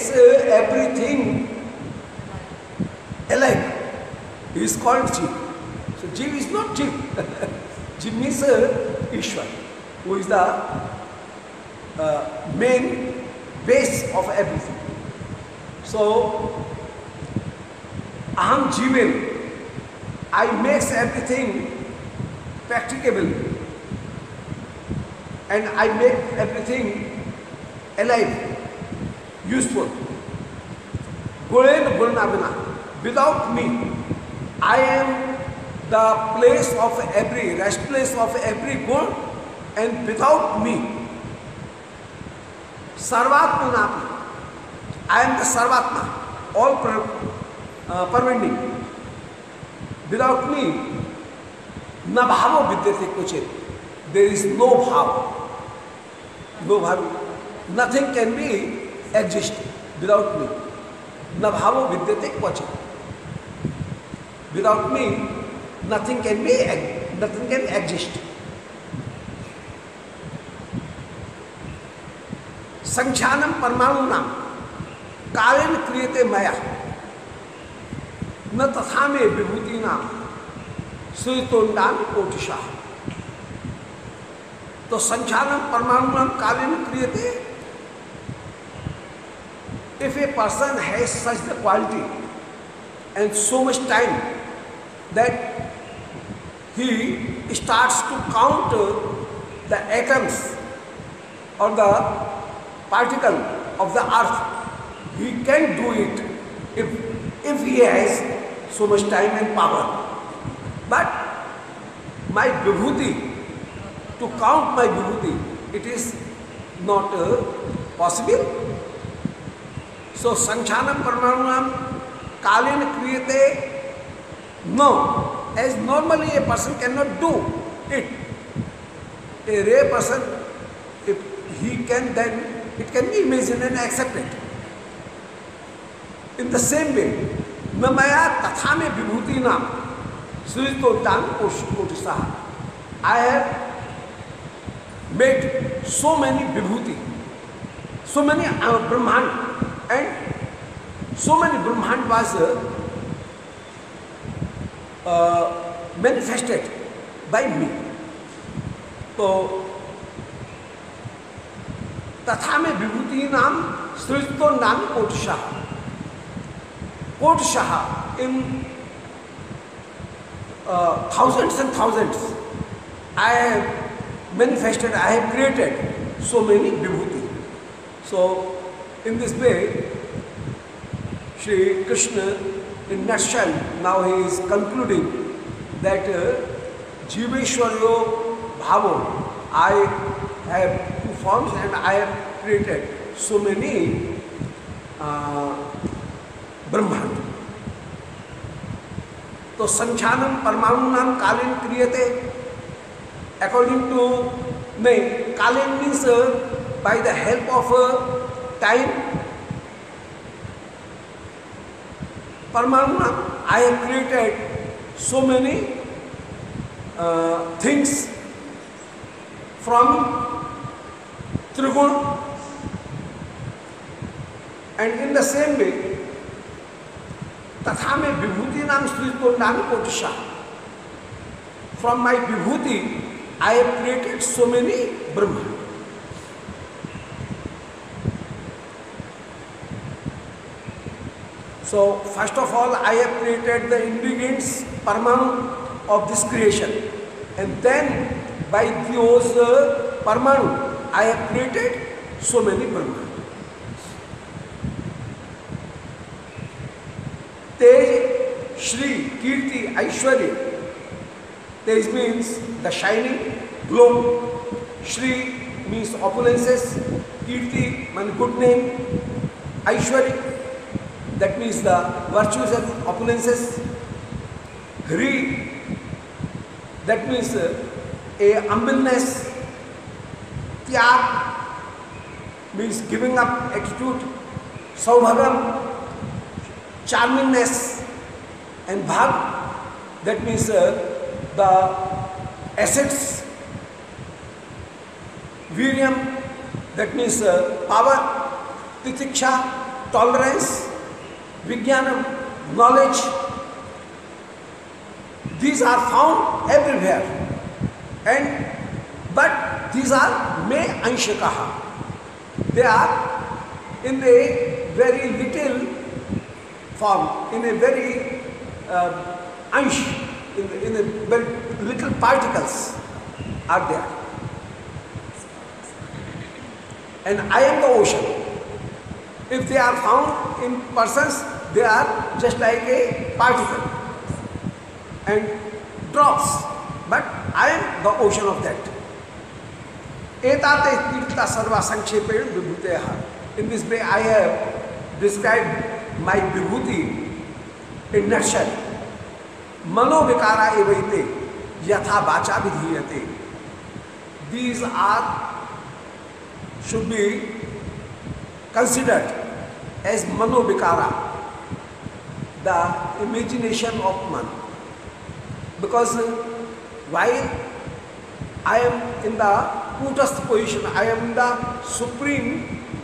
everything alive is called jiv. So jiv is not jiv. Jiv means uh, Ishvar. Who is the main base of everything so So Aham I makes everything practicable and I make everything alive, useful. Gulen Gurnavina. Without me, I am the place of every, rest place of every gun, and without me, Sarvatmanapi, I am the Sarvatma, all पर मैंडिंग without me, न भावो विद्यते कुछ there is no bhav. No bhav. Nothing can be exist without me न भावो विद्यते कुछ without me nothing can be nothing can exist संख्यानम परमाणु नाम कारण क्रियते मया। न तथा में विभूति नाम श्री तोंडान कोटिशाह तो संचालन परमाणु कालीन क्रिय थे इफ़ ए पर्सन है such the quality and so much time that he starts to count the atoms और the particle of the earth he can do it if if he has so much time and power. But my vibhuti, to count my vibhuti, it is not uh, possible. So, Sankhanam Parmanam Kalin Kriyate, no, as normally a person cannot do it. A rare person, if he can then, it can be imagined and accepted. In the same way, न मया कथा में विभूति नाम श्री तो I have made so many vibhuti, so many brahmand, and so many brahmand was manifested by me तो तथा में विभूति नाम सृजित नाम कोटिशाह Port Shah in uh, thousands and thousands. I have manifested, I have created so many vibhuti. So, in this way, Sri Krishna, in nutshell, now he is concluding that uh, Bhavo, I have two forms and I have created so many uh, Brahman. तो संख्यानम परमाणु नाम कालीन क्रियते। According to नहीं कालीन means by the help of time परमाणु नाम I have created so many things from त्रिगुण। And in the same way तथा मे विभूति नाम स्त्री को नाम कोटिशा from my Vibhuti I created so many ब्रह्मांड so first of all I have created the ingredients परमाणु of this creation and then by those परमाणु I have created so many ब्रह्मांड तेज श्री कीर्ति ऐश्वर्य। तेज means the shining glow Shri means opulences कीर्ति मन good name Aishwarya that means the virtuous of opulences ह्री that means a अम्बिलनेस त्याग means giving up attitude सौभाग्य charmingness and Bhag that means uh, the assets Viryam, that means uh, power, titiksha, tolerance, vijnanam, knowledge. These are found everywhere. And but these are me anshakaha. They are in a very little form, in a very uh, in, in a very little particles are there. and I am the ocean. If they are found in persons, they are just like a particle and drops. But I am the ocean of that. In this way I have described my विभूति ए नर्सर मनोविकारा एवं यथा वाचा विधीयते these are should be considered as मनोविकारा the imagination of मन because why I am in the कूटस्थ position I am in the supreme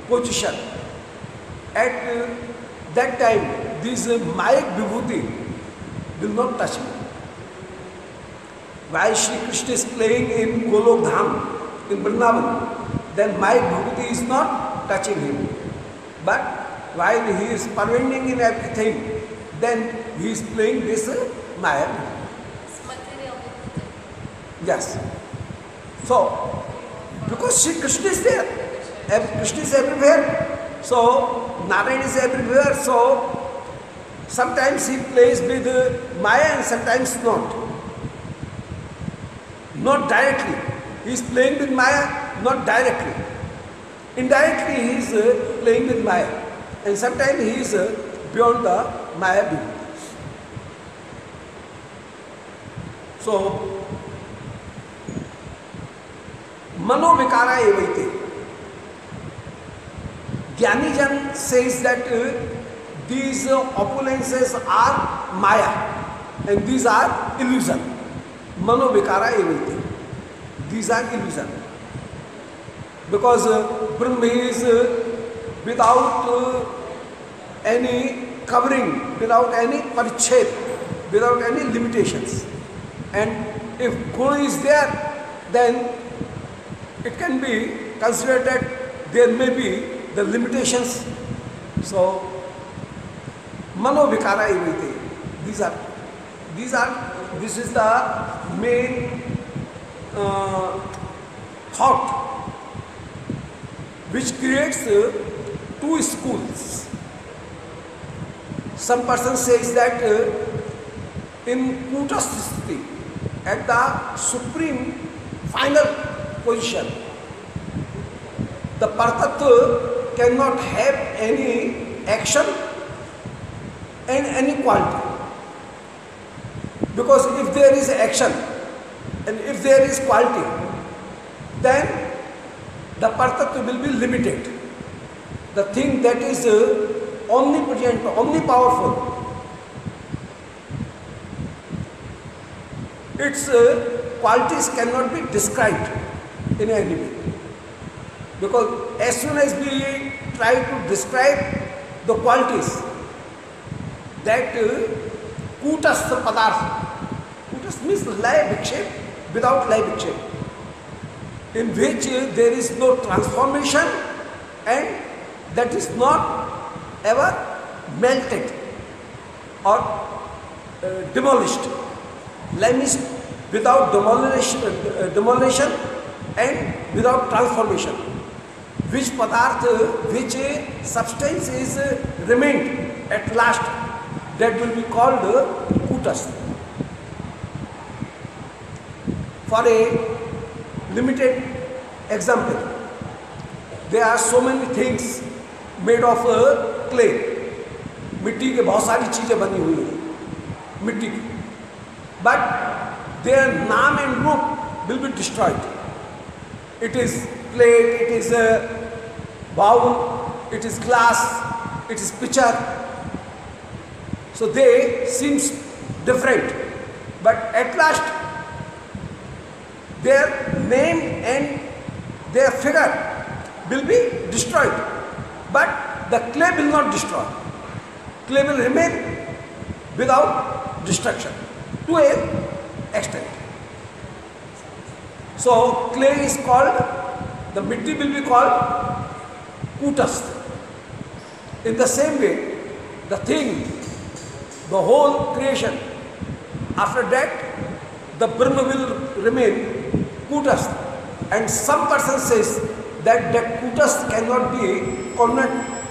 position at that time this Mayak Vibhuti will not touch me. While Shri Krishna is playing in Golok Dham, in Vrindavan, then Mayak Vibhuti is not touching him. But while he is pervading in everything, then he is playing this uh, Mayak. Yes. So, because Shri Krishna is there, Krishna is everywhere, so Narayan is everywhere, so sometimes he plays with uh, Maya and sometimes not. Not directly. He is playing with Maya, not directly. Indirectly he is uh, playing with Maya. And sometimes he is uh, beyond the Maya view. So, Manovikara evaite. Jnanijan says that uh, these uh, opulences are Maya and these are illusion. Manovikara evaite. These are illusion. Because uh, Brahma is uh, without uh, any covering, without any parichet, without any limitations. And if guna is there, then it can be considered that there may be the limitations. So, manovikara evite. These are, these are, this is the main uh, thought which creates uh, two schools. Some person says that uh, in Kutasthiti, at the supreme final position, the Partattva cannot have any action and any quality. Because if there is action and if there is quality, then the Partattva will be limited. The thing that is uh, omnipotent, omnipowerful, its uh, qualities cannot be described in any way. Because as soon as we try to describe the qualities, that uh, kutastha padartha, kutas means vikshep without vikshep, in which uh, there is no transformation and that is not ever melted or uh, demolished. Lime is without demolition, uh, demolition and without transformation. Which padarth, which uh, substance is uh, remained at last, that will be called uh, kutas. For a limited example, there are so many things made of uh, clay. मिट्टी के बहुत सारी चीज़ें बनी हुई हैं मिट्टी की बट देयर नाम एंड रूप will be destroyed it is plate, it is a bowl, it is glass, it is pitcher. So they seems different, but at last their name and their figure will be destroyed, but the clay will not destroy. Clay will remain without destruction to a extent. So clay is called, the mitti will be called kutast. In the same way, the thing, the whole creation, after that, the Brahma will remain kutast. And some person says that that kutast cannot be, cannot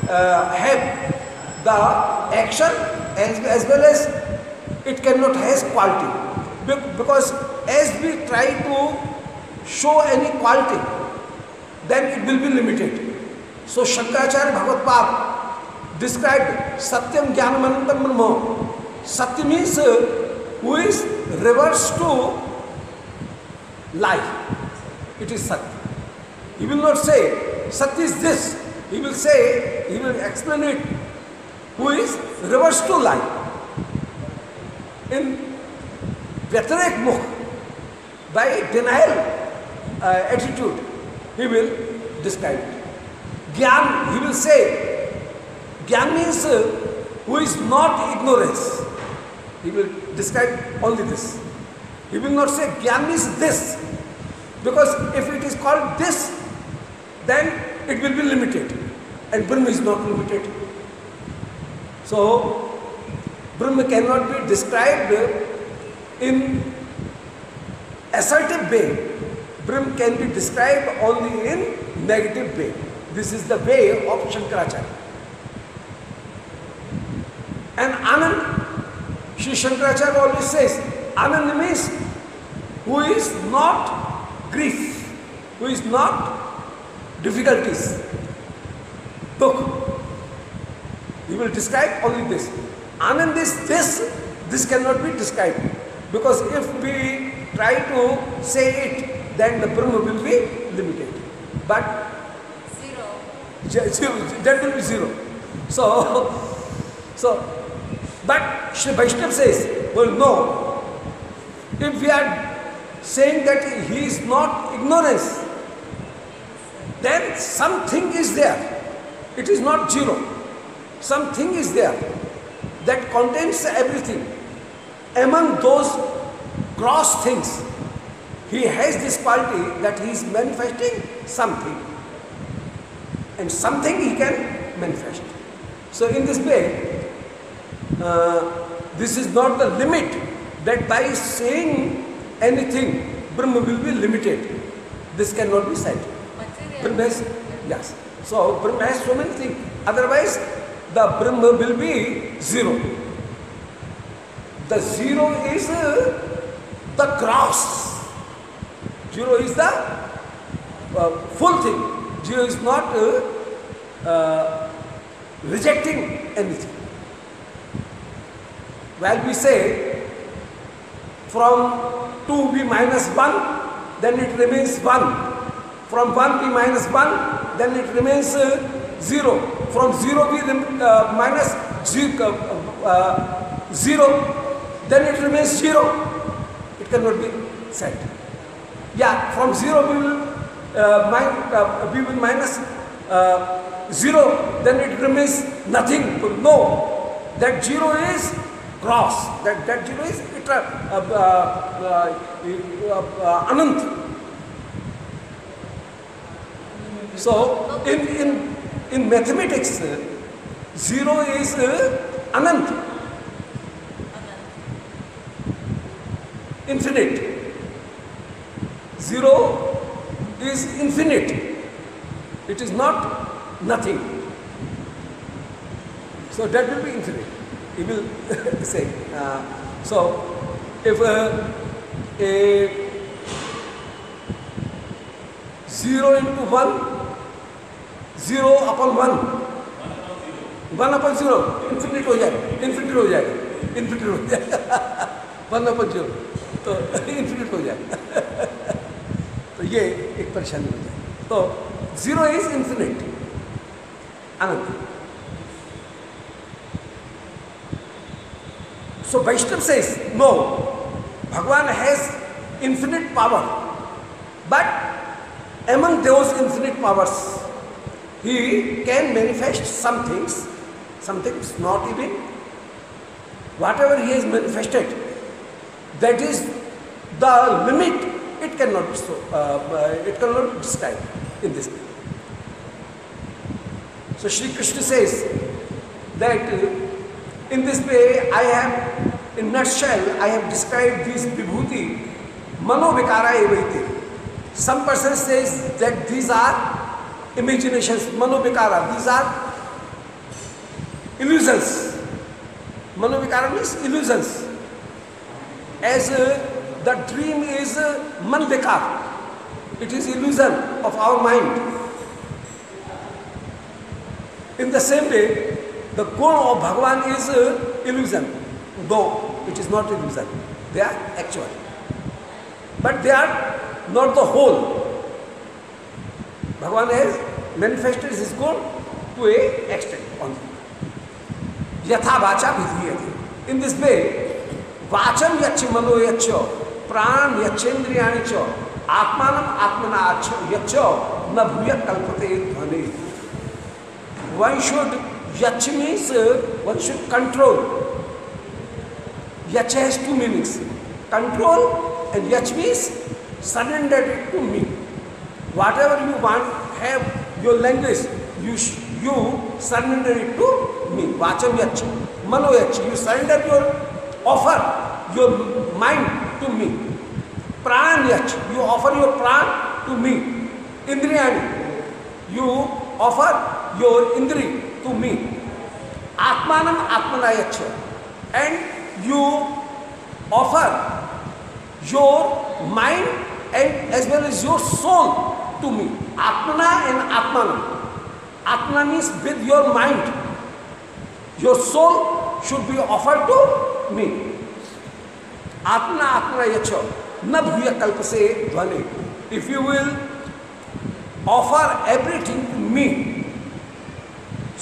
uh, have the action as, as well as it cannot has quality. Be- Because as we try to show any quality, then it will be limited. So Shankaracharya Bhagavad Pad described Satyam Jnanamanantam Brahma. Satya means uh, who is reverse to lie. It is Satya. He will not say Satya is this. He will say, he will explain it who is reverse to lie. In Vyatarek Mukh, by denial uh, attitude, he will describe it. Gyan, he will say, Gyan means uh, who is not ignorance. He will describe only this. He will not say Gyan means this. Because if it is called this, then it will be limited. And Brahma is not limited. So, Brahma cannot be described in assertive way. Brahma can be described only in negative way. This is the way of Shankaracharya. And Anand, Sri Shankaracharya always says, Anand means who is not grief, who is not difficulties, dukh. He will describe only this. Anand is this, this cannot be described. Because if we try to say it, then the Brahma will be limited. But Zero. Zero, that will be zero. So, so, but Sri Vaishnav says, well, no. If we are saying that he is not ignorance, then something is there. It is not zero. Something is there that contains everything. Among those gross things, he has this quality that he is manifesting something and something he can manifest. So in this way, uh, this is not the limit that by saying anything, Brahma will be limited. This cannot be said. Brahma has, yes. So Brahma has so many things. Otherwise, the Brahma will be zero. The zero is uh, the cross. Zero is the uh, full thing. Zero is not uh, uh, rejecting anything. While we say from 2 be minus 1, then it remains 1. From 1 be minus 1, then it remains uh, 0. From 0 be uh, minus 0, uh, uh, 0, then it remains 0. It cannot be said. Yeah, from 0 we will, uh, min- uh, we will minus uh, 0, then it remains nothing. No, that 0 is cross. That, that 0 is eternal, uh, uh, uh, anant. So, in, in, in mathematics, 0 is anant, infinite. Zero is infinite. It is not nothing. So that will be infinite. He will say. Uh, so if uh, a zero into one zero upon one one upon zero infinite हो जाएगा infinite हो जाएगा infinite हो जाएगा one अपन zero तो infinite हो जाएगा ये एक परेशानी होती है। तो zero is infinite Anant so Vaishnav से नो भगवान has infinite power but among these infinite powers he can manifest some things something not even whatever he is manifested that is the limit It cannot be so. Uh, it cannot be described in this way. So Shri Krishna says that uh, in this way I have, in nutshell, I have described these vibhuti, manovikara evaite. Some person says that these are imaginations, manovikara, these are illusions. Manovikara means illusions. As uh, the dream is uh, मन बेकार। It is illusion of our mind in the same way the गुण of भगवान is illusion though it is not illusion they are actual but they are not the whole भगवान is manifest is is गुण to A on यथावाचा विधि in this way वाचन यक्ष मनो यक्ष प्राण यक्षेन्द्रिया च आत्मा आत्मना यक्ष न भूय कल्पते ध्वनि। वन शुड यच means one should control H has two meanings control and H means surrender to me whatever you want have your language you you surrender to me वाचम यच मनो यच you surrender your offer your mind to me प्राण यच you offer your प्राण to me इंद्रिया you offer your इंद्रिय to me आत्मान आत्मना यच and you offer your mind and as well is your soul to me आत्मना and आत्मान आत्मा means with your mind your soul should be offer to me आत्मा आत्मा यक्ष न भूय कल्प से ध्वनि। If you will offer everything to me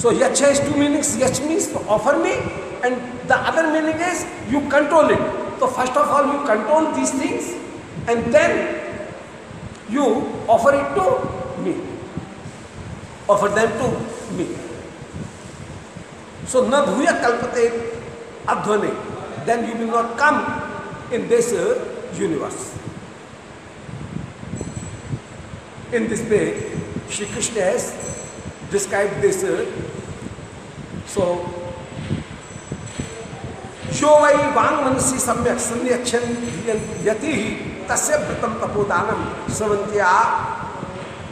so यक्ष इज़ टू मीनिंग्स यक्ष means to offer me and the other meaning is you control it तो first of all you control these things and then you offer it to me offer them to me so न भूय कल्पते अध्वनि, then you will not come in this uh, universe. In this way, Shri Krishna has described this. uh, so, यो वै वांग मनसी सम्यक संयक्षन यति तस्य व्रतम तपोदानम स्रवंत्या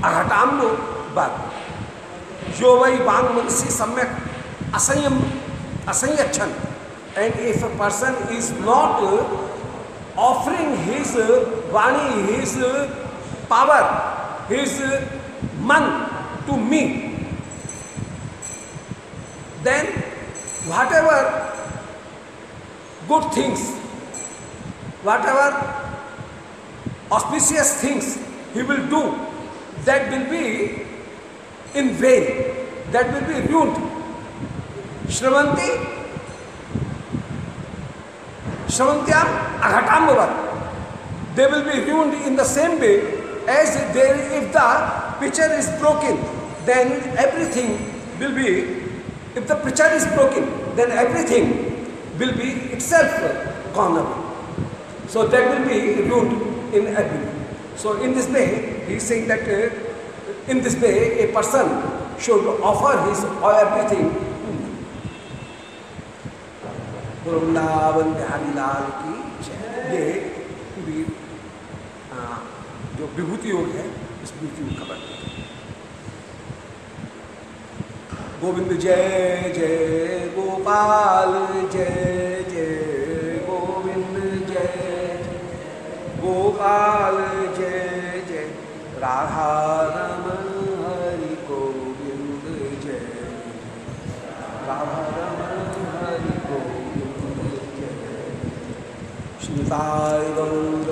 अघटाम्नो बात यो वै वांग मनसी सम्यक असंयम असंयक्षन and if a person is not offering his vani, his power, his man to me, then whatever good things, whatever auspicious things he will do, that will be in vain, that will be ruined. Shravanti Shravantyam Aghatambavat. They will be ruined in the same way as there, if the pitcher is broken, then everything will be, if the pitcher is broken, then everything will be itself gone. So that will be ruined in every way. So in this way, he is saying that uh, in this way a person should offer his or everything Vrindavan Bihari Lal की ये वीर जो विभूति योग है, इस विभूति योग का वर्णन गोविंद जय जय गोपाल, जय जय गोविंद जय गोपाल, जय जय राधा रमन हरि गोविंद, जय। राधा साई गौर oh,